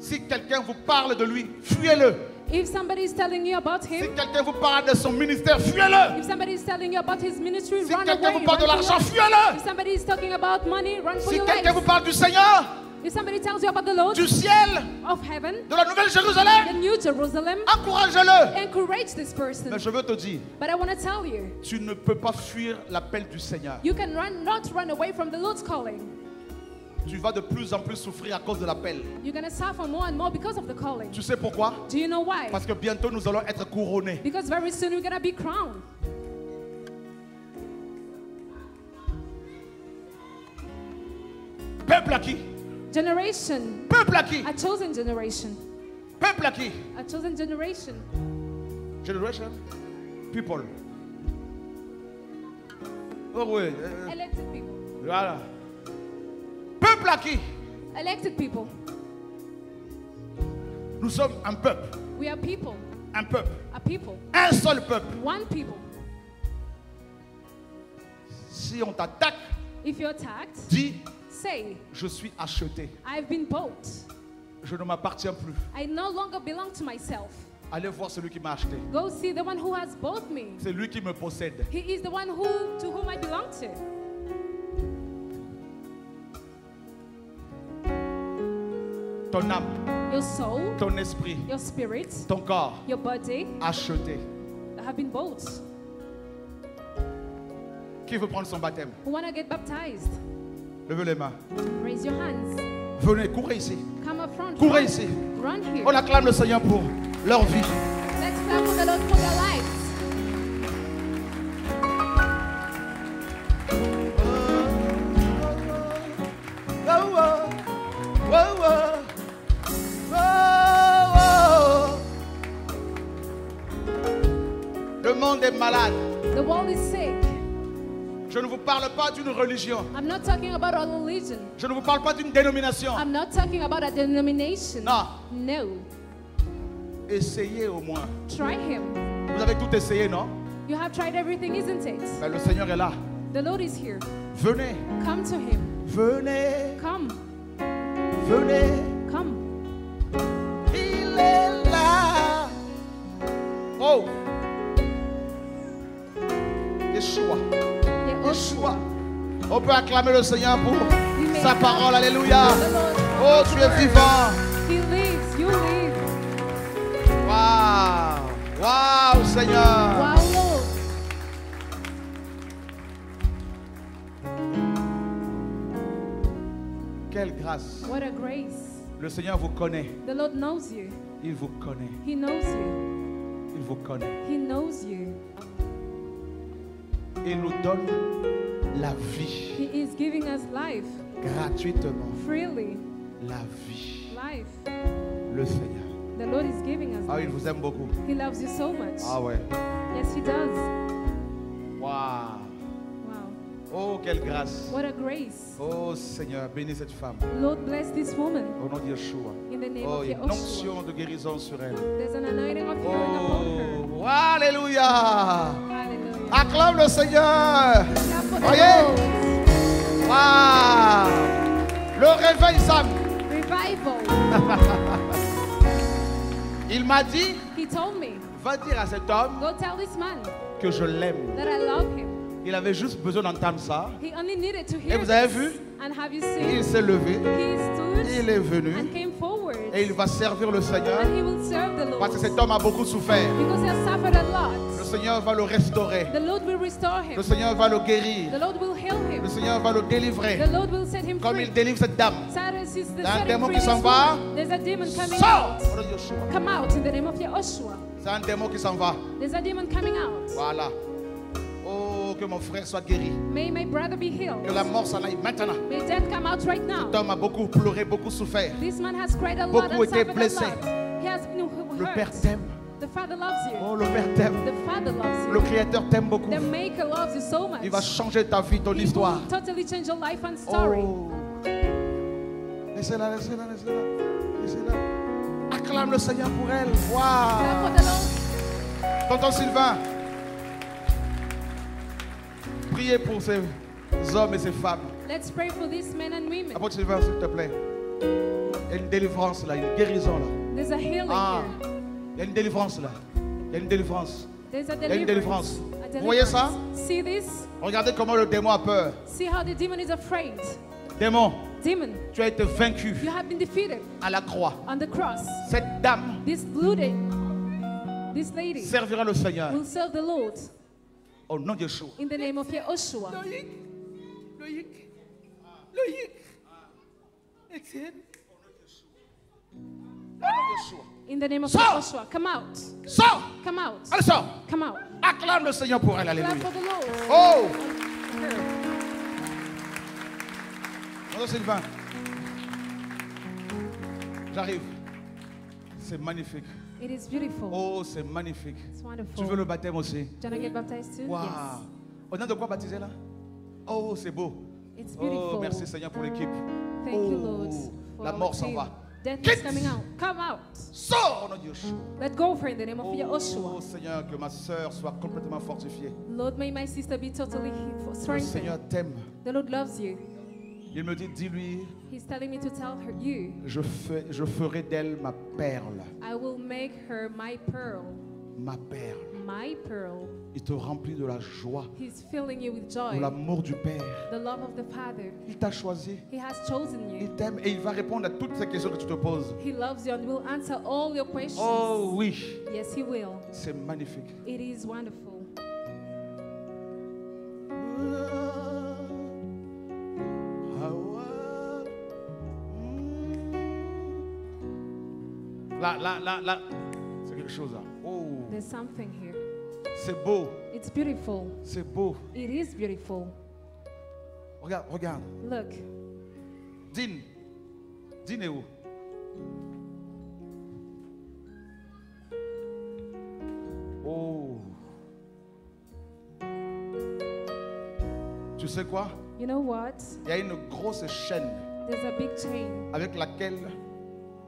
Si quelqu'un vous parle de lui, fuyez-le. If somebody is telling you about Si him, quelqu'un vous parle de son ministère, fuyez-le. if somebody is telling you about his ministry, Si run quelqu'un vous parle de l'argent, fuyez-le. If somebody is talking about money, run for Si your quelqu'un vous parle du Seigneur, If somebody tells you about the Lord? Du ciel, of heaven, de la Nouvelle Jérusalem, the New Jerusalem, encouragez-le. encourage this person. Mais je veux te dire, But I want to tell you, tu ne peux pas fuir l'appel du Seigneur. you can run, not run away from the Lord's calling. Tu vas de plus en plus souffrir à cause de l'appel. You're going to suffer more and more because of the calling. Tu sais pourquoi? Do you know why? Parce que bientôt nous allons être couronnés. Because very soon we're going to be crowned. Peuple à qui Generation, Peuple à qui a chosen generation, Peuple à qui a chosen generation. Generation People. Oh oui. Euh, euh, Elected people. voilà. Peuple à qui Elected people. Nous sommes un peuple. We are people. Un peuple. A people. Un seul peuple. One people. Si on t'attaque, If you're attacked, dis say, Je suis acheté. I've been bought. Je ne m'appartiens plus. I no longer belong to myself. Allez voir celui qui m'a acheté. Go see the one who has bought me. C'est lui qui me possède. He is the one who to whom I belong to. Ton âme, Your soul, ton esprit, your spirit, ton corps, your body acheté. have been bought. Qui veut prendre son baptême? Who want to get baptized? Levez les mains. Raise your hands. Venez, courez ici. Come up front. Courez Run, ici. run here. On acclame le Seigneur pour leur vie. Let's clap for the Lord for their lives. Le monde est malade. The world is sick. Je ne vous parle pas d'une religion. I'm not talking about a religion. Je ne vous parle pas d'une dénomination. I'm not talking about a denomination. Non. No. Essayez au moins. Try him. Vous avez tout essayé, non? You have tried everything, isn't it? Ben, Le Seigneur est là. The Lord is here. Venez. Come to him. Venez. Come. Venez. Come. Il est là. Oh. Yeshua. On peut acclamer le Seigneur pour sa parole. Alléluia. Oh, tu es vivant. Waouh. Waouh, Seigneur. Quelle grâce. What a grace. Le Seigneur vous connaît. The Lord knows you. Il vous connaît. He knows you. Il vous connaît. He knows you. Il nous donne la vie He is giving us life gratuitement. freely. La vie. Life. Le Seigneur. The Lord is giving us Ah, il life. vous aime beaucoup. He loves you so much. Ah ouais. Yes, He does. Waouh. Wow. Oh, quelle grâce. What a grace. Oh Seigneur, bénis cette femme. Lord, bless this woman Au nom de Yeshua. in the name Oh, of il y a une onction de guérison sur elle. There's an anointing of healing upon Oh, Alléluia. her. Hallelujah. Acclame le Seigneur. Voyez? Waouh. Le réveil, Sam. Revival. Il m'a dit, He told me, va dire à cet homme go tell this man que je l'aime. that I love him. Il avait juste besoin d'entendre ça. He only needed to hear Et vous avez this. vu? And have you Il seen? s'est levé. He stood Il est venu. and came forward. Et il va servir le Seigneur. And he will serve the Lord. Parce que cet homme a beaucoup souffert. Because he has suffered a Le lot. Seigneur va le restaurer. The Lord will restore him. Le Seigneur va le guérir. The Lord will heal him. Le Seigneur va le délivrer. The Lord will set him Comme free. il délivre cette dame. Cyrus is the Il y a un setting démon free qui s'en this va. woman. There's a demon coming Sors out. Au nom de Yeshua. Come out in the name of Yahushua. C'est un démon qui s'en va. There's a demon coming out. Voilà. Oh, que mon frère soit guéri. May my brother be healed. Que la mort s'en aille maintenant. May death come out right now. Cet homme a beaucoup pleuré, beaucoup souffert. This man has cried a lot Beaucoup and. He has been Le. Père t'aime. The Father loves you. Oh, le Père t'aime. The Father loves Le. Créateur t'aime beaucoup. The Maker loves you so much. Il va changer ta vie, ton He histoire. will totally change your life and story. Oh. Laissez-la, laissez-la, laissez-la. Laissez-la. Acclame le Seigneur pour elle. Lord. Tonton Sylvain. Priez pour ces hommes et ces femmes. Let's pray for these men and women. Apôtre Sylvain, s'il te plaît. Il y a une délivrance là, une guérison là. There's a healing Ah, here. il y a une délivrance là. Il y a une délivrance. There's a y a une délivrance. Vous voyez ça? See this? Regardez comment le démon a peur. See how the demon is afraid. Démon, Demon, tu as été vaincu you have been defeated à la croix. on the cross. Cette dame This lady, this lady servira le Seigneur will serve the Lord au nom de Yeshua. in the name of Yahushua. Loïc, Loïc, Loïc. Excellent. In the name of Sors! Yahushua. Come out. Sors Come out. Allez, sors Come out. Acclame le Seigneur pour elle, Clap alléluia. for the Lord. Oh. Tonton Sylvain. J'arrive. C'est magnifique. It is beautiful. Oh, c'est magnifique. It's Tu wonderful. veux le baptême aussi? Do you get baptized too? Waouh On a de quoi baptiser là? Oh, c'est beau. Yes. It's Oh, beautiful. merci Seigneur pour l'équipe. Thank you, Oh, Lord. for la mort s'en va. Death Quitte. is coming out. Come out. Sors au nom de Yeshua. Let go for in the name of Oh, Yahushua. Seigneur, que ma soeur soit complètement fortifiée. Lord, may my sister be totally he- Le strengthened. Seigneur t'aime. The Lord loves you. Il me dit, dis-lui, je, fais, je ferai d'elle ma perle. I will make her my pearl. Ma perle. My pearl. Il te remplit de la joie, He's filling you with de joy. l'amour du Père. The love of the Father. Il t'a choisi. He has chosen Il you. t'aime et il va répondre à toutes ces questions que tu te poses. He loves you and will answer all your questions. Oh oui, Yes, He will. c'est magnifique. It is wonderful. Là, là, là, là, c'est quelque chose là. Oh, There's something here. c'est beau, It's beautiful. c'est beau. It is beautiful. Regarde, regarde. Look, Dine, Dine est où? Oh. Tu sais quoi? You know what? Il y a une grosse chaîne There's a big chain avec laquelle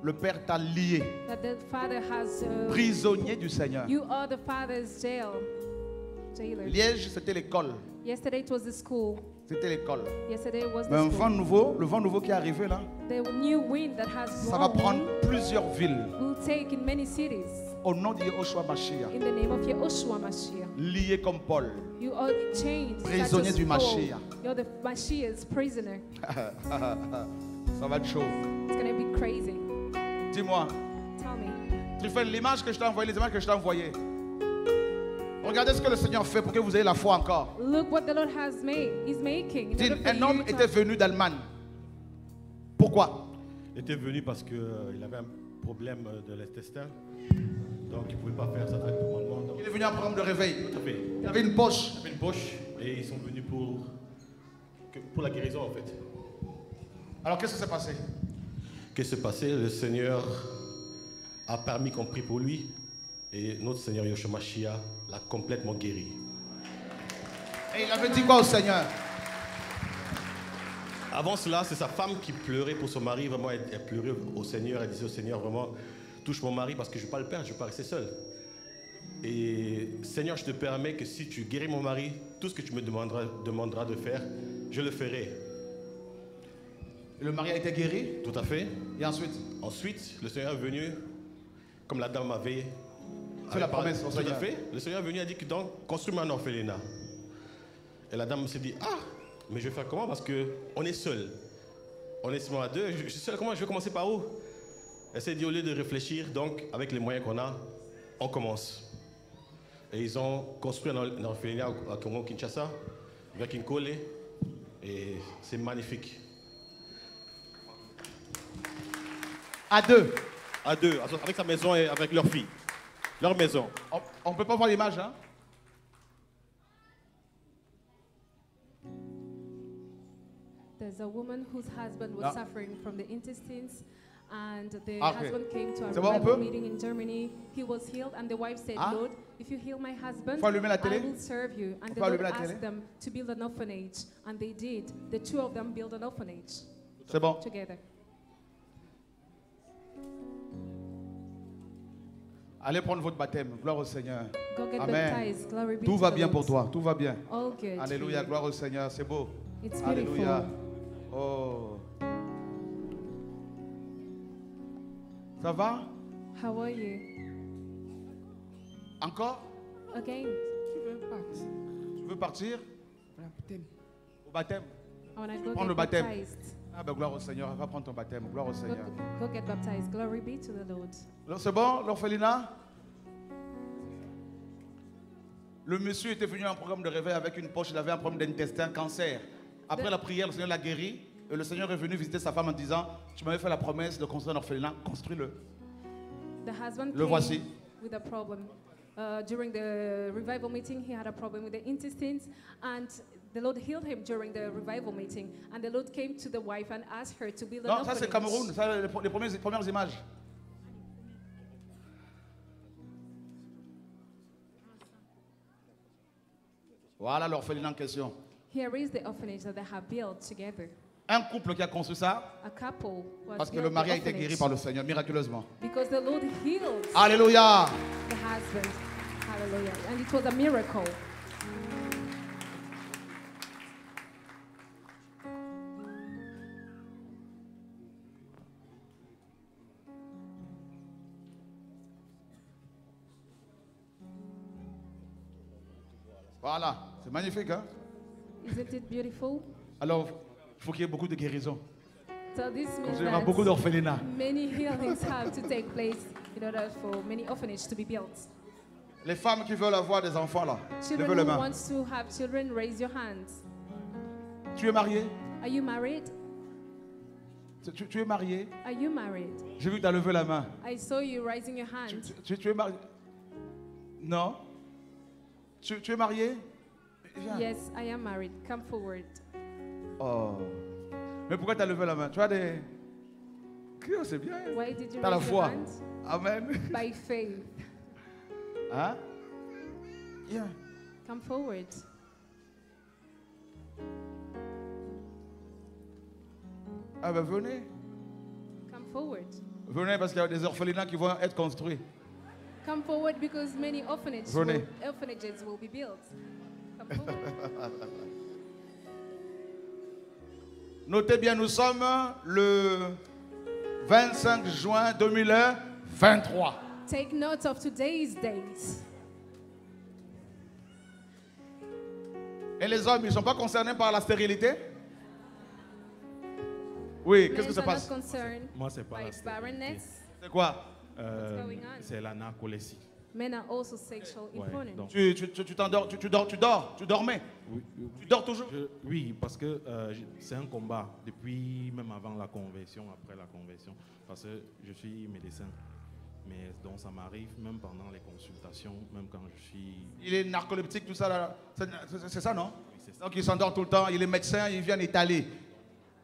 le Père t'a lié, that the Father has. Uh, prisonnier du Seigneur. you are the Father's jail. Jailer. Liège, c'était l'école. Yesterday it was the school. C'était l'école. Yesterday it was Mais un vent nouveau, le vent nouveau qui est arrivé là, The new wind that has ça va prendre plusieurs villes. will take in many cities. Au nom de Yehoshua Mashiach, In the name of Yahushua Mashiach. lié comme Paul. You are chained. Prisonnier du. Mashiach. You're the Mashiach's prisoner. Ça va être chaud. It's going to be crazy. Dis-moi, Tell me. Tryphène, l'image que je t'ai envoyée, les images que je t'ai envoyées. Regardez ce que le Seigneur fait pour que vous ayez la foi encore. Look what the Lord has made. He's making. Dis, un homme était venu d'Allemagne. Pourquoi? Il était venu parce qu'il avait un problème euh, de l'intestin. Donc il ne pouvait pas faire sa traite normalement. Donc, Il est venu en programme de réveil. tout à fait. Il avait une poche. Il avait une poche et ils sont venus pour, pour la guérison en fait. Alors qu'est-ce qui s'est passé? Qu'est-ce qui s'est passé Le Seigneur a permis qu'on prie pour lui et notre Seigneur Yoshua Mashiach l'a complètement guéri. Et il avait dit quoi au Seigneur? Avant cela, c'est sa femme qui pleurait pour son mari. Vraiment, elle, elle pleurait au Seigneur. Elle disait au Seigneur, vraiment, touche mon mari parce que je ne vais pas le perdre, je ne vais pas rester seul. Et Seigneur, je te permets que si tu guéris mon mari, tout ce que tu me demanderas, demanderas de faire, je le ferai. Le mari a été guéri? Tout à fait. Et ensuite, Ensuite, le Seigneur est venu, comme la dame avait Fais la promesse Tout à fait. Le Seigneur est venu et a dit que donc, construis-moi un orphelinat. Et la dame s'est dit, ah, mais je vais faire comment? Parce qu'on est seul. On est seulement à deux. Je, je suis seul, comment? Je vais commencer par où? Elle s'est dit, au lieu de réfléchir, donc, avec les moyens qu'on a, on commence. Et ils ont construit un, or- un orphelinat à Congo-Kinshasa, vers Kinkole. Et c'est magnifique. À deux. À deux, avec sa maison et avec leur fille. Leur maison. On ne peut pas voir l'image, hein? There's a woman whose husband was Ah. suffering from the intestines, and the Ah, husband came to a C'est bon, on revival peut? meeting in Germany. He was healed, and the wife said, Ah. Lord, if you heal my husband, Faut allumer la I télé? will serve you. And Faut the pas Lord allumer la télé? asked them to build an orphanage, and they did. The two of them built an orphanage C'est bon. together. Allez prendre votre baptême. Gloire au Seigneur. Go get Amen. baptized. Glory be Tout to va bien pour toi. Tout va bien. All good. for Alléluia. Gloire au Seigneur. C'est beau. It's Alléluia. beautiful. Oh. Ça va? How are you? Encore? Again, Tu veux partir? Au baptême I want to go Prends get le baptême. baptized. Ah ben gloire au Seigneur. Va prendre ton baptême. Gloire au Go, Seigneur. go get baptized. Glory be to the Lord. Alors, C'est bon, l'orphelinat? Le monsieur était venu à un programme de réveil avec une poche, il avait un problème d'intestin, cancer. Après De- la prière, le Seigneur l'a guéri. Et le Seigneur est venu visiter sa femme en disant Tu m'avais fait la promesse de construire un orphelinat, construis-le. The husband Le voici. with a problem. Uh, during the revival meeting, he had a problem with the intestines, and the Lord healed him during the revival meeting. And the Lord came to the wife and asked her to build an Non, ça c'est orphanage. Cameroun, ça les, les premières, les premières images. Voilà l'orphelinat en question. Here is the orphanage that they have built together. Un couple qui a construit ça A couple was parce que built le mari the a été guéri par le Seigneur miraculeusement. because the Lord healed Alléluia. the husband. Hallelujah! And it was a miracle. Voilà, c'est magnifique. Hein? Isn't it beautiful? Alors, il faut qu'il y ait beaucoup de guérisons. So this means il y aura that beaucoup d'orphelinats. many healings have to take place in order for many orphanages to be built. Les femmes qui veulent avoir des enfants là, Children levez les who mains. to have children, raise your hands. Tu es marié? Are you married? tu, tu- tu es marié? Are you married? J'ai vu que tu as levé la main. I saw you raising your Tu, hand. tu- tu es marié? Non? Tu, tu es marié? Viens. Yes, I am married. Come forward. Oh. Mais pourquoi tu as levé la main? Tu as des... C'est bien. Why did you T'as la foi. Amen. By faith. Hein? Viens. Come forward. Ah ben venez. Come forward. Venez parce qu'il y a des orphelinats qui vont être construits. Come forward because many orphanages Venez. will, orphanages will be built. Come forward. Notez bien, nous sommes le 25 juin 2023. Take note of today's date. Et les hommes, ils ne sont pas concernés par la stérilité? Oui, qu'est-ce que ça passe? Moi, c'est pas la stérilité. C'est quoi? Euh, What's going on? c'est la narcolepsie. Men are also sexual Ouais, impotent. donc, tu, tu, tu, tu t'endors, tu, tu dors, tu dors, tu dormais. oui, oui, Tu dors toujours? Je- oui, parce que euh, c'est un combat depuis même avant la conversion, après la conversion, parce que je suis médecin. Mais donc ça m'arrive même pendant les consultations, même quand je suis. Il est narcoleptique, tout ça. là. C'est- C'est c'est ça, non? Oui, c'est ça. Donc il s'endort tout le temps, il est médecin, il vient étaler.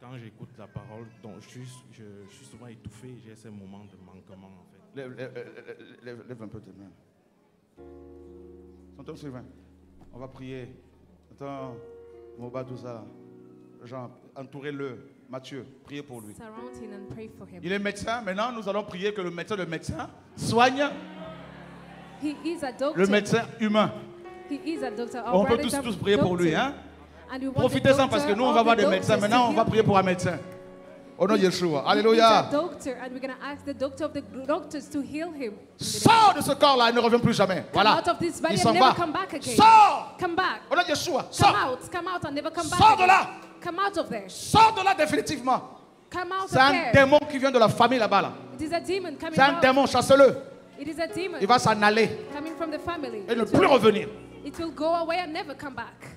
Quand j'écoute la parole, donc je suis, je, je suis souvent étouffé, j'ai ces moments de manquement en fait. Lève, lève- lève- lève- lève un peu tes mains. Tonton Sylvain, on va prier. Attends, Moba, tout ça. là. Jean, entourez-le. Mathieu, priez pour lui. Surround him and pray for him. Il est médecin. Maintenant, nous allons prier que le médecin, le médecin, soigne He is a doctor. le médecin humain. He is a doctor. On peut tous, tous prier pour lui. Hein? Profitez-en parce que nous, on va voir des médecins. Maintenant, on va prier pour un médecin. Au nom de Yeshua. Alléluia. Sors de ce corps-là, il ne revient plus jamais. Voilà. Il s'en va. Sors. Au nom de Yeshua. Sors. out. Come out and never come back. Sors de là. Come out of there. Sors de là définitivement. C'est un démon qui vient de la famille là-bas. Là. It is a demon coming C'est un démon, chasse-le. It is a demon Il va s'en aller coming from the family. et ne plus revenir. It will go away and never come back.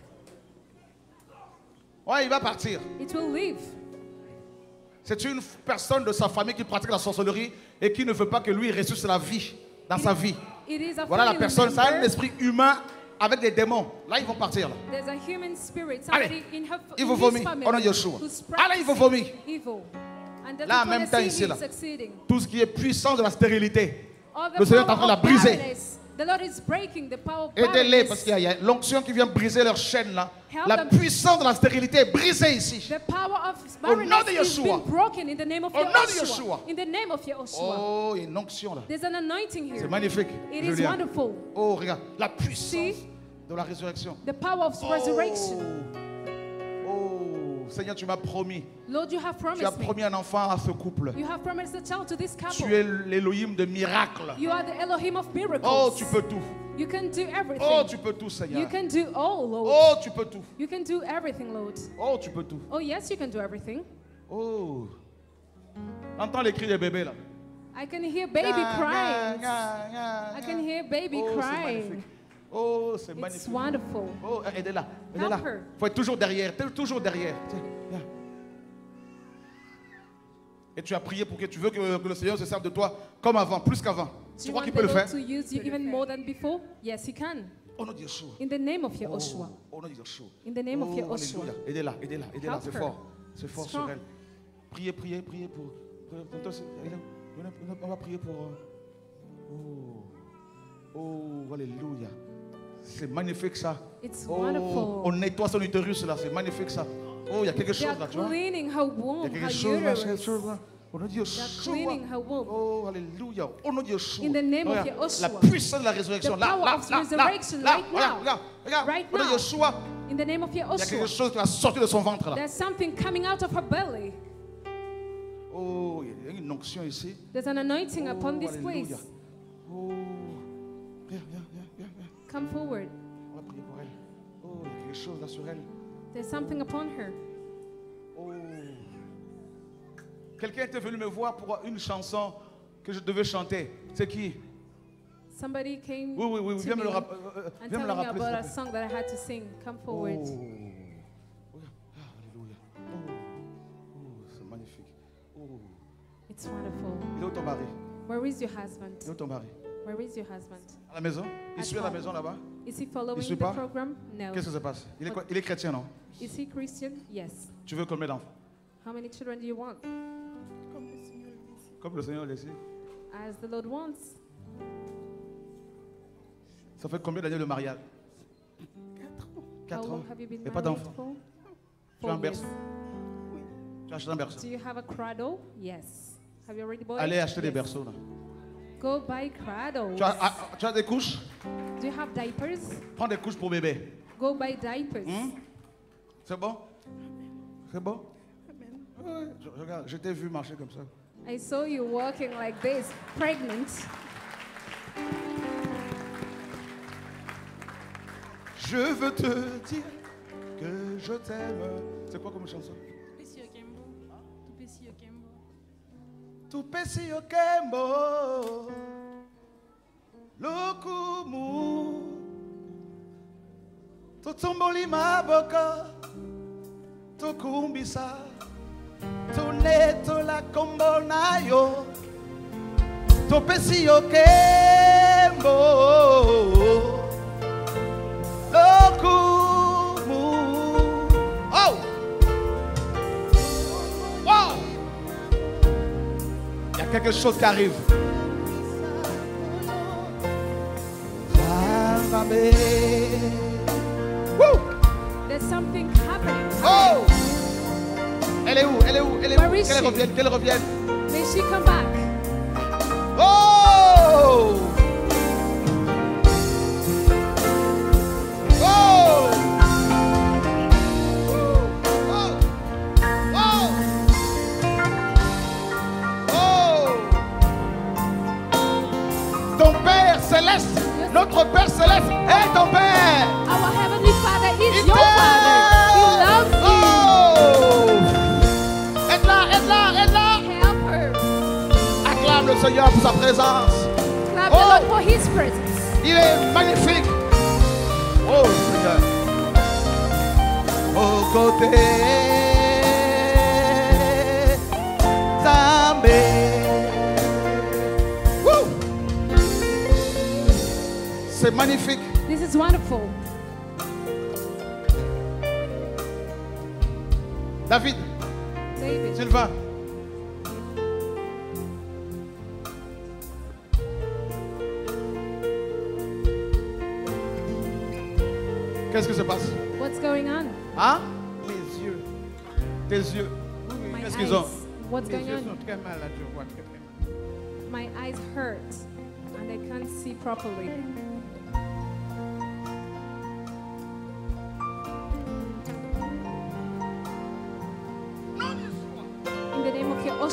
Ouais, il va partir. It will leave. C'est une personne de sa famille qui pratique la sorcellerie et qui ne veut pas que lui ressuscite la vie dans sa vie. A Voilà la personne, c'est un member. esprit humain avec des démons. Là, ils vont partir. Là. There's a human spirit, Allez, somebody in her il in vous his vomit. family Au nom de Yeshua. Allez, il vous practicing vomit. Evil. And doesn't Là, en même temps, ici, là. Tout ce qui est puissant de la stérilité. Le Seigneur est en train de la briser. The Lord is breaking the power of Aidez-les parce qu'il y a- l'onction qui vient briser leur chaîne là. Help La them. puissance de la stérilité est brisée ici. The power of Au nom de Yeshua. being broken in the name of Au nom de Yeshua. In the name of Yeshua. Oh, il y a une onction là. There's an anointing here. C'est magnifique. It is wonderful. Oh, regarde. La puissance See? de la résurrection. The power of resurrection. Seigneur, tu m'as promis. Lord, you have Tu as promised promis un enfant à ce couple. You have promised a child to this couple. Tu es l'Élohim de miracles. You are the Elohim of miracles. Oh, tu peux tout. You can do everything. Oh, tu peux tout, You Seigneur. can do all, Lord. Oh, tu peux tout. You can do everything, Lord. Oh, tu peux tout. Oh, yes, you can do everything. Oh. Entends les cris des bébés là. I can hear baby crying. I can hear baby Oh, crying. Oh, c'est magnifique. wonderful. Oh, aidez-la. Aidez-la. Faut être toujours derrière. t'es Toujours derrière. Et tu as prié pour que tu veux que, que le Seigneur se serve de toi comme avant, plus qu'avant. Tu crois qu'il peut le faire to use you even more than before? Yes, He can. Au nom de Yeshua. In the name of Yahushua. Oh, au nom de Yeshua. In the name of Oh, alléluia. Aidez-la, aidez-la, aidez-la. C'est fort. C'est fort sur elle. Priez, priez, priez pour. On va prier pour. euh, Oh. Oh, alléluia. C'est magnifique ça. It's Oh, wonderful. on nettoie son utérus là, c'est magnifique ça. Oh, il y a quelque chose là, tu vois. cleaning her Il y a quelque chose là, quelque chose là. Au nom de Yeshua. cleaning her womb. Oh, alléluia. Au nom de Yeshua. In the name of Yeshua. La puissance de la résurrection. The Là, là, là, là, resurrection là. right Regarde, now. Right Au nom de now. Yeshua. In the name of Il y a quelque chose qui va sortir de son ventre là. There's something coming out of her belly. Oh, il y a une onction ici. There's an anointing Oh, upon this place. Oh, viens, viens. Come forward. On va prier pour elle. Oh, il y a quelque chose là sur elle. There's something upon her. Oh. Quelqu'un était venu me voir pour une chanson que je devais chanter. C'est qui? Somebody came Oui, oui, oui. Viens me, me euh, euh, viens me rappeler. about a song that I had to sing. Come forward. Oh. Regarde. Ah, alléluia. Oh. Oh, c'est magnifique. Oh. It's wonderful. Il est où ton mari? Where is your husband? Il est où ton mari? Where is your husband? À la maison? Il At suit à la maison là-bas? Is he following suit the pas? program? No. Qu'est-ce qui se passe? Il est, quoi? Il est chrétien, non? Is he Christian? Yes. Tu veux combien d'enfants? How many children do you want? Comme le Seigneur le dit. As the Lord wants. Ça fait combien d'années de mariage? How 4 ans. long have you been Et pas married d'enfants? Tu as un Four berceau years. Tu as acheté un berceau Do you have a cradle? Yes. Have you already bought Allez it? acheter des Yes. berceaux là. Go buy cradles. Tu as, ah, tu as des couches? Do you have diapers? Prends des couches pour bébé. Go buy diapers. Hmm? C'est bon? C'est bon? Ouais, je, regarde, je t'ai vu marcher comme ça. I saw you walking like this, pregnant. Je veux te dire que je t'aime. C'est quoi comme chanson? Tupesi okembo Lokumu Totomboli maboko Tokumbisa Toneto la kombo na yo. Topesi okembo quelque chose qui arrive. Woo! There's something happening. Oh! Elle est où? Elle est où? Elle est où? Qu'elle revienne, qu'elle revienne. May she come back? Notre Père céleste est ton Père. Our Heavenly Father is Il your Father. He loves Oh Aide-la, aide-la, aide-la. you. Help her. Acclame le Seigneur pour sa présence. Clap Oh. the Lord for His presence. Il est magnifique. Oh Seigneur. Au côté C'est magnifique. This is wonderful. David, David. Sylvain. Qu'est-ce qui se passe What's going on? Hein Mes yeux, Tes yeux. Qu'est-ce qu'ils ont What's mes going yeux sont on? très malades, je vois très très mal. My eyes hurt and I can't see properly.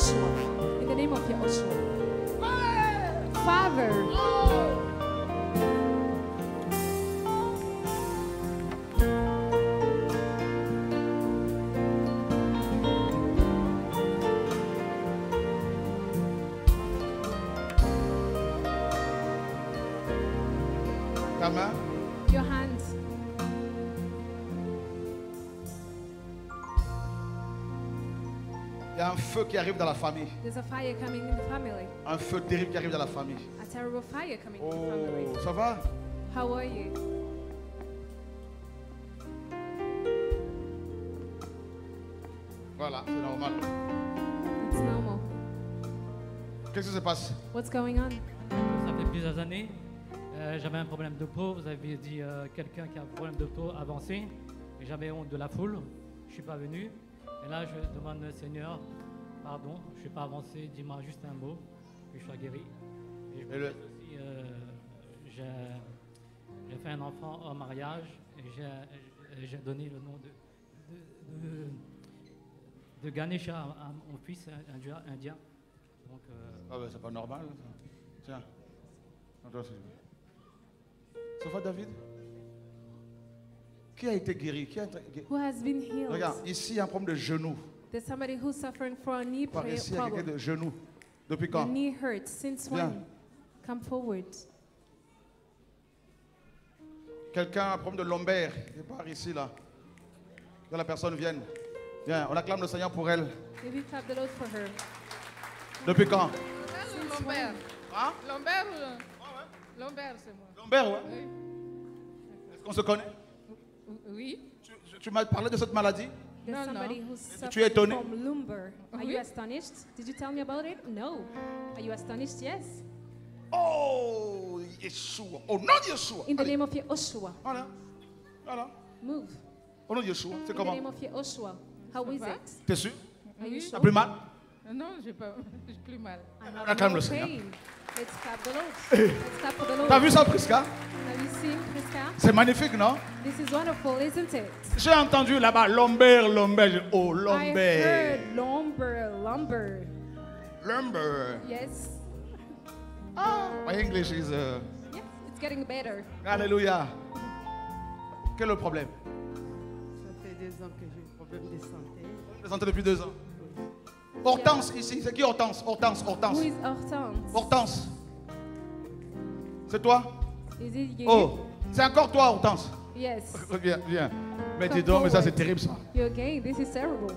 Yahushua. In the name of Yahushua. Father. Your hands. Y a un feu qui arrive dans la famille. There's a fire coming in the family. Un feu terrible qui arrive dans la famille. A terrible fire coming in the family. Oh, ça va? How are you? Voilà, c'est normal. It's normal. Qu'est-ce qui se passe? What's going on? Ça fait plusieurs années. euh, J'avais un problème de peau. Vous avez dit euh, quelqu'un qui a un problème de peau avancé. J'avais honte de la foule. Je suis pas venu. Et là, je demande au Seigneur, pardon, je suis pas avancé. Dis-moi juste un mot, que je sois guéri. Et je Et le- aussi, euh, j'ai fait un enfant en mariage et j'ai- donné le nom de, de, de, de Ganesha à, à mon fils indien. Donc, euh, Ah ben, c'est pas normal. ça. Tiens. Ça va, David? Qui a été guéri? Qui a été guéri? Who has been healed? Regarde, ici, il y a un problème de genou. There's somebody who's suffering from a knee Par ici, il y a quelqu'un problem. de genou. Depuis The quand? knee hurts. Since Viens. when? Come forward. Quelqu'un a un problème de lombaire. Il part ici, là. Que la personne vienne. Viens, on acclame le Seigneur pour elle. Maybe clap the Lord for her. Depuis quand? Since when? Hein? Lombaire ou Lombaire, c'est moi. Lombaire, ouais. Oui. Est-ce qu'on se connaît? Oui. Tu, tu- m'as parlé de cette maladie? There's No, no. somebody who's tu es étonné? from lumbar. Are Oui? you astonished? Did you tell me about it? No. Are you astonished? Yes. Oh, Yeshua. Au nom de Yeshua. In the Allez. name of Yehoshua. Voilà. Voilà. Move. Au nom de Yeshua. C'est In the comment name of Yehoshua. How Ça is it? T'es sûr? Are you sure? T'as plus mal? Non, j'ai pas, j'ai plus mal. I On acclame no le Seigneur. pain. Let's clap the Lord. Let's clap for the Lord. T'as vu ça, Prisca? Have you seen Priska? C'est magnifique, non? This is wonderful, isn't it? J'ai entendu là-bas lombaire. J'ai- Oh, I lombaire. heard lumber, lumber. Lumber. Yes. Ah, my English is. Uh... Yes, it's getting better. Alléluia. Quel est le problème? Ça fait deux ans que j'ai un problème de santé. Vous santé depuis deux ans. Hortense ici. C'est qui Hortense? Hortense, Hortense. Who is Hortense? Hortense. C'est toi? Is it you? Oh, c'est encore toi, Hortense. Yes. Viens, viens. Mais dis donc, mais ça c'est terrible ça. You again? This is terrible.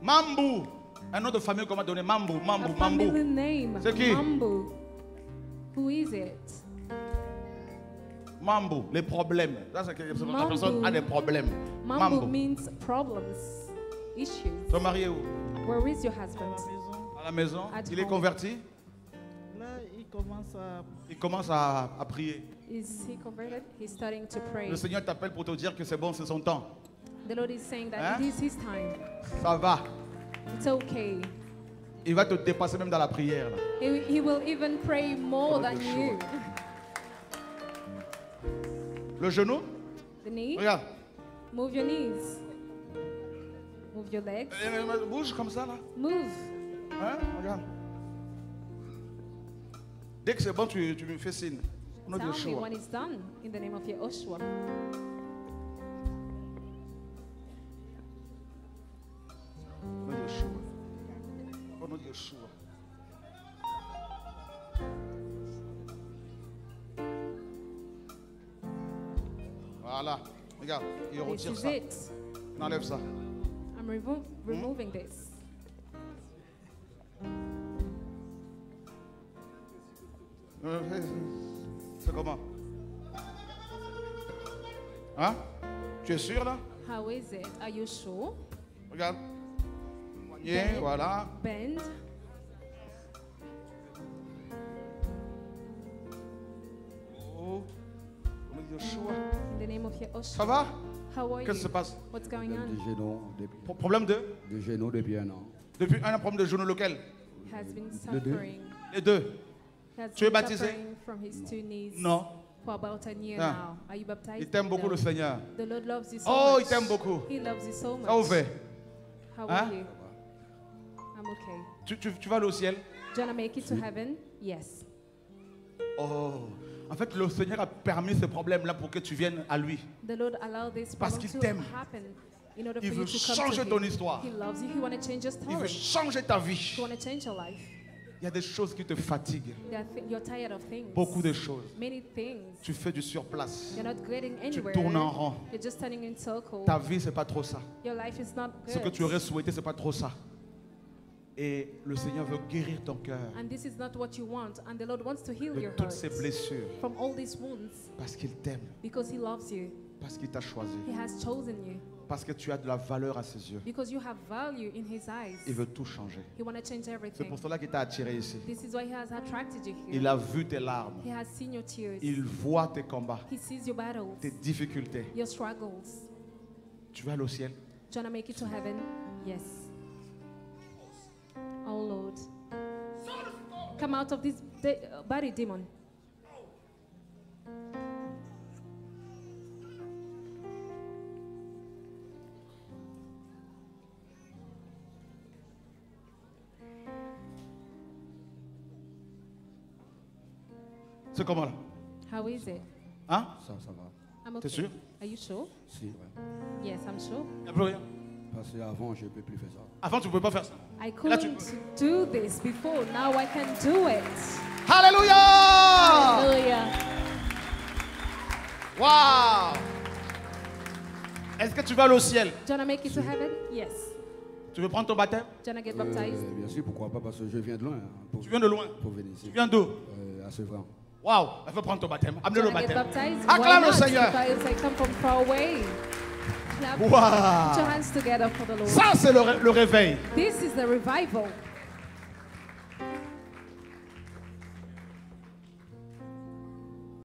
Mambu. Un nom de famille qu'on m'a donné. Mambu, Mambu, Mambu. C'est qui? Mambu. Who is it? Mambu, les problèmes. Ça, c'est que la Mambu. personne a des problèmes. Mambu, Mambu. means problems, issues. Ton mari est où? Where is your husband? À la maison. At Il est home. converti? Là, il commence à. Il commence à, à prier. Is he converted? He's starting to pray. Le Seigneur t'appelle pour te dire que c'est bon, c'est son temps. The Lord is saying that Hein? it is his time. Ça va. It's okay. Il va te dépasser même dans la prière. là. He, he will even pray more than you. Le genou, The knee? regarde. Move your knees. Move your legs. Euh, Bouge comme ça là. Move. Hein? Regarde. Dès que c'est bon, tu, tu me fais signe. Au nom de Yeshua. when it's done in the name of Yehoshua. Au nom de Yeshua. Au nom de Yeshua. Voilà. Regarde, il retire ça. it. Enlève ça. I'm remo- removing this. Euh, C'est comment? Hein? Tu es sûr là? How is it? Are you sure? Regarde. Voilà. Bend. Oh. In the name of Yehoshua. Ça va? How are Qu'est-ce qui se you? passe? What's going Problème on? de genoux depuis, Pro- Problème de? de genoux depuis un an. Depuis un an, problème de genou lequel? He has been Le deux. suffering. Les deux. He has Tu es been baptisé? suffering from his two knees Non. for about a year Ah. now. Are you baptized? Il t'aime beaucoup le Seigneur. The Lord loves you so Oh, much. il t'aime beaucoup. He loves you so much. Ça How Hein? are you? I'm okay. tu, tu, tu vas aller au ciel? Do you want to make it to heaven? Yes. Oh. En fait, le Seigneur a permis ce problème-là pour que tu viennes à lui. The Lord allowed this Parce qu'il t'aime. Il veut changer to ton histoire. He loves you. He want to change your Il veut changer ta vie. Il y a des choses qui te fatiguent. There are thi- you're tired of things. Beaucoup de choses. Many things. Tu fais du surplace. You're not getting anywhere. tournes en rond. You're just turning in circles. Ta vie, c'est pas trop ça. Your life is not good. Ce que tu aurais souhaité, c'est pas trop ça. Et le Seigneur veut guérir ton cœur And this is not what you want. And the Lord wants to heal de your toutes heart ces blessures from all these wounds parce qu'il t'aime, because He loves you. parce qu'il t'a choisi, He has chosen you parce que tu as de la valeur à ses yeux. because you have value in His eyes. Il veut tout changer. He want to change C'est everything. pour cela qu'il t'a attiré ici. This is why He has attracted you here. Il a vu tes larmes. He has seen your tears. Il voit tes combats, He sees your battles, tes difficultés. your struggles. Tu vas aller au ciel. Do you want to make it to heaven? Yes. Oh Lord. Come out of this de- uh, body, demon. C'est comment là How is it? Hein Ça, ça va. I'm T'es okay. sûr Are you sure? Si, ouais. Yes, I'm sure. Il n'y plus rien. Parce qu'avant, je ne peux plus faire ça. Avant, tu ne pouvais pas faire ça. I Là, tu- couldn't do this before. Now I can do it. Alléluia Hallelujah. Waouh Est-ce que tu vas aller au ciel? Do you want to make it to heaven? Yes. Tu veux prendre ton baptême? Do you want to get Euh, bien sûr, pourquoi pas, parce que je viens de loin. hein, pour, Tu viens de loin. Pour venir ici. Tu viens d'où? Euh, à Sevran. Waouh Elle veut prendre ton baptême. Do Amenez you le want to get baptême. baptized? Why Acclame le not? Seigneur. Because I come from far away. Clap. Wow. Put your hands together for the Lord. Ça, c'est le, ré- le réveil. This is the revival.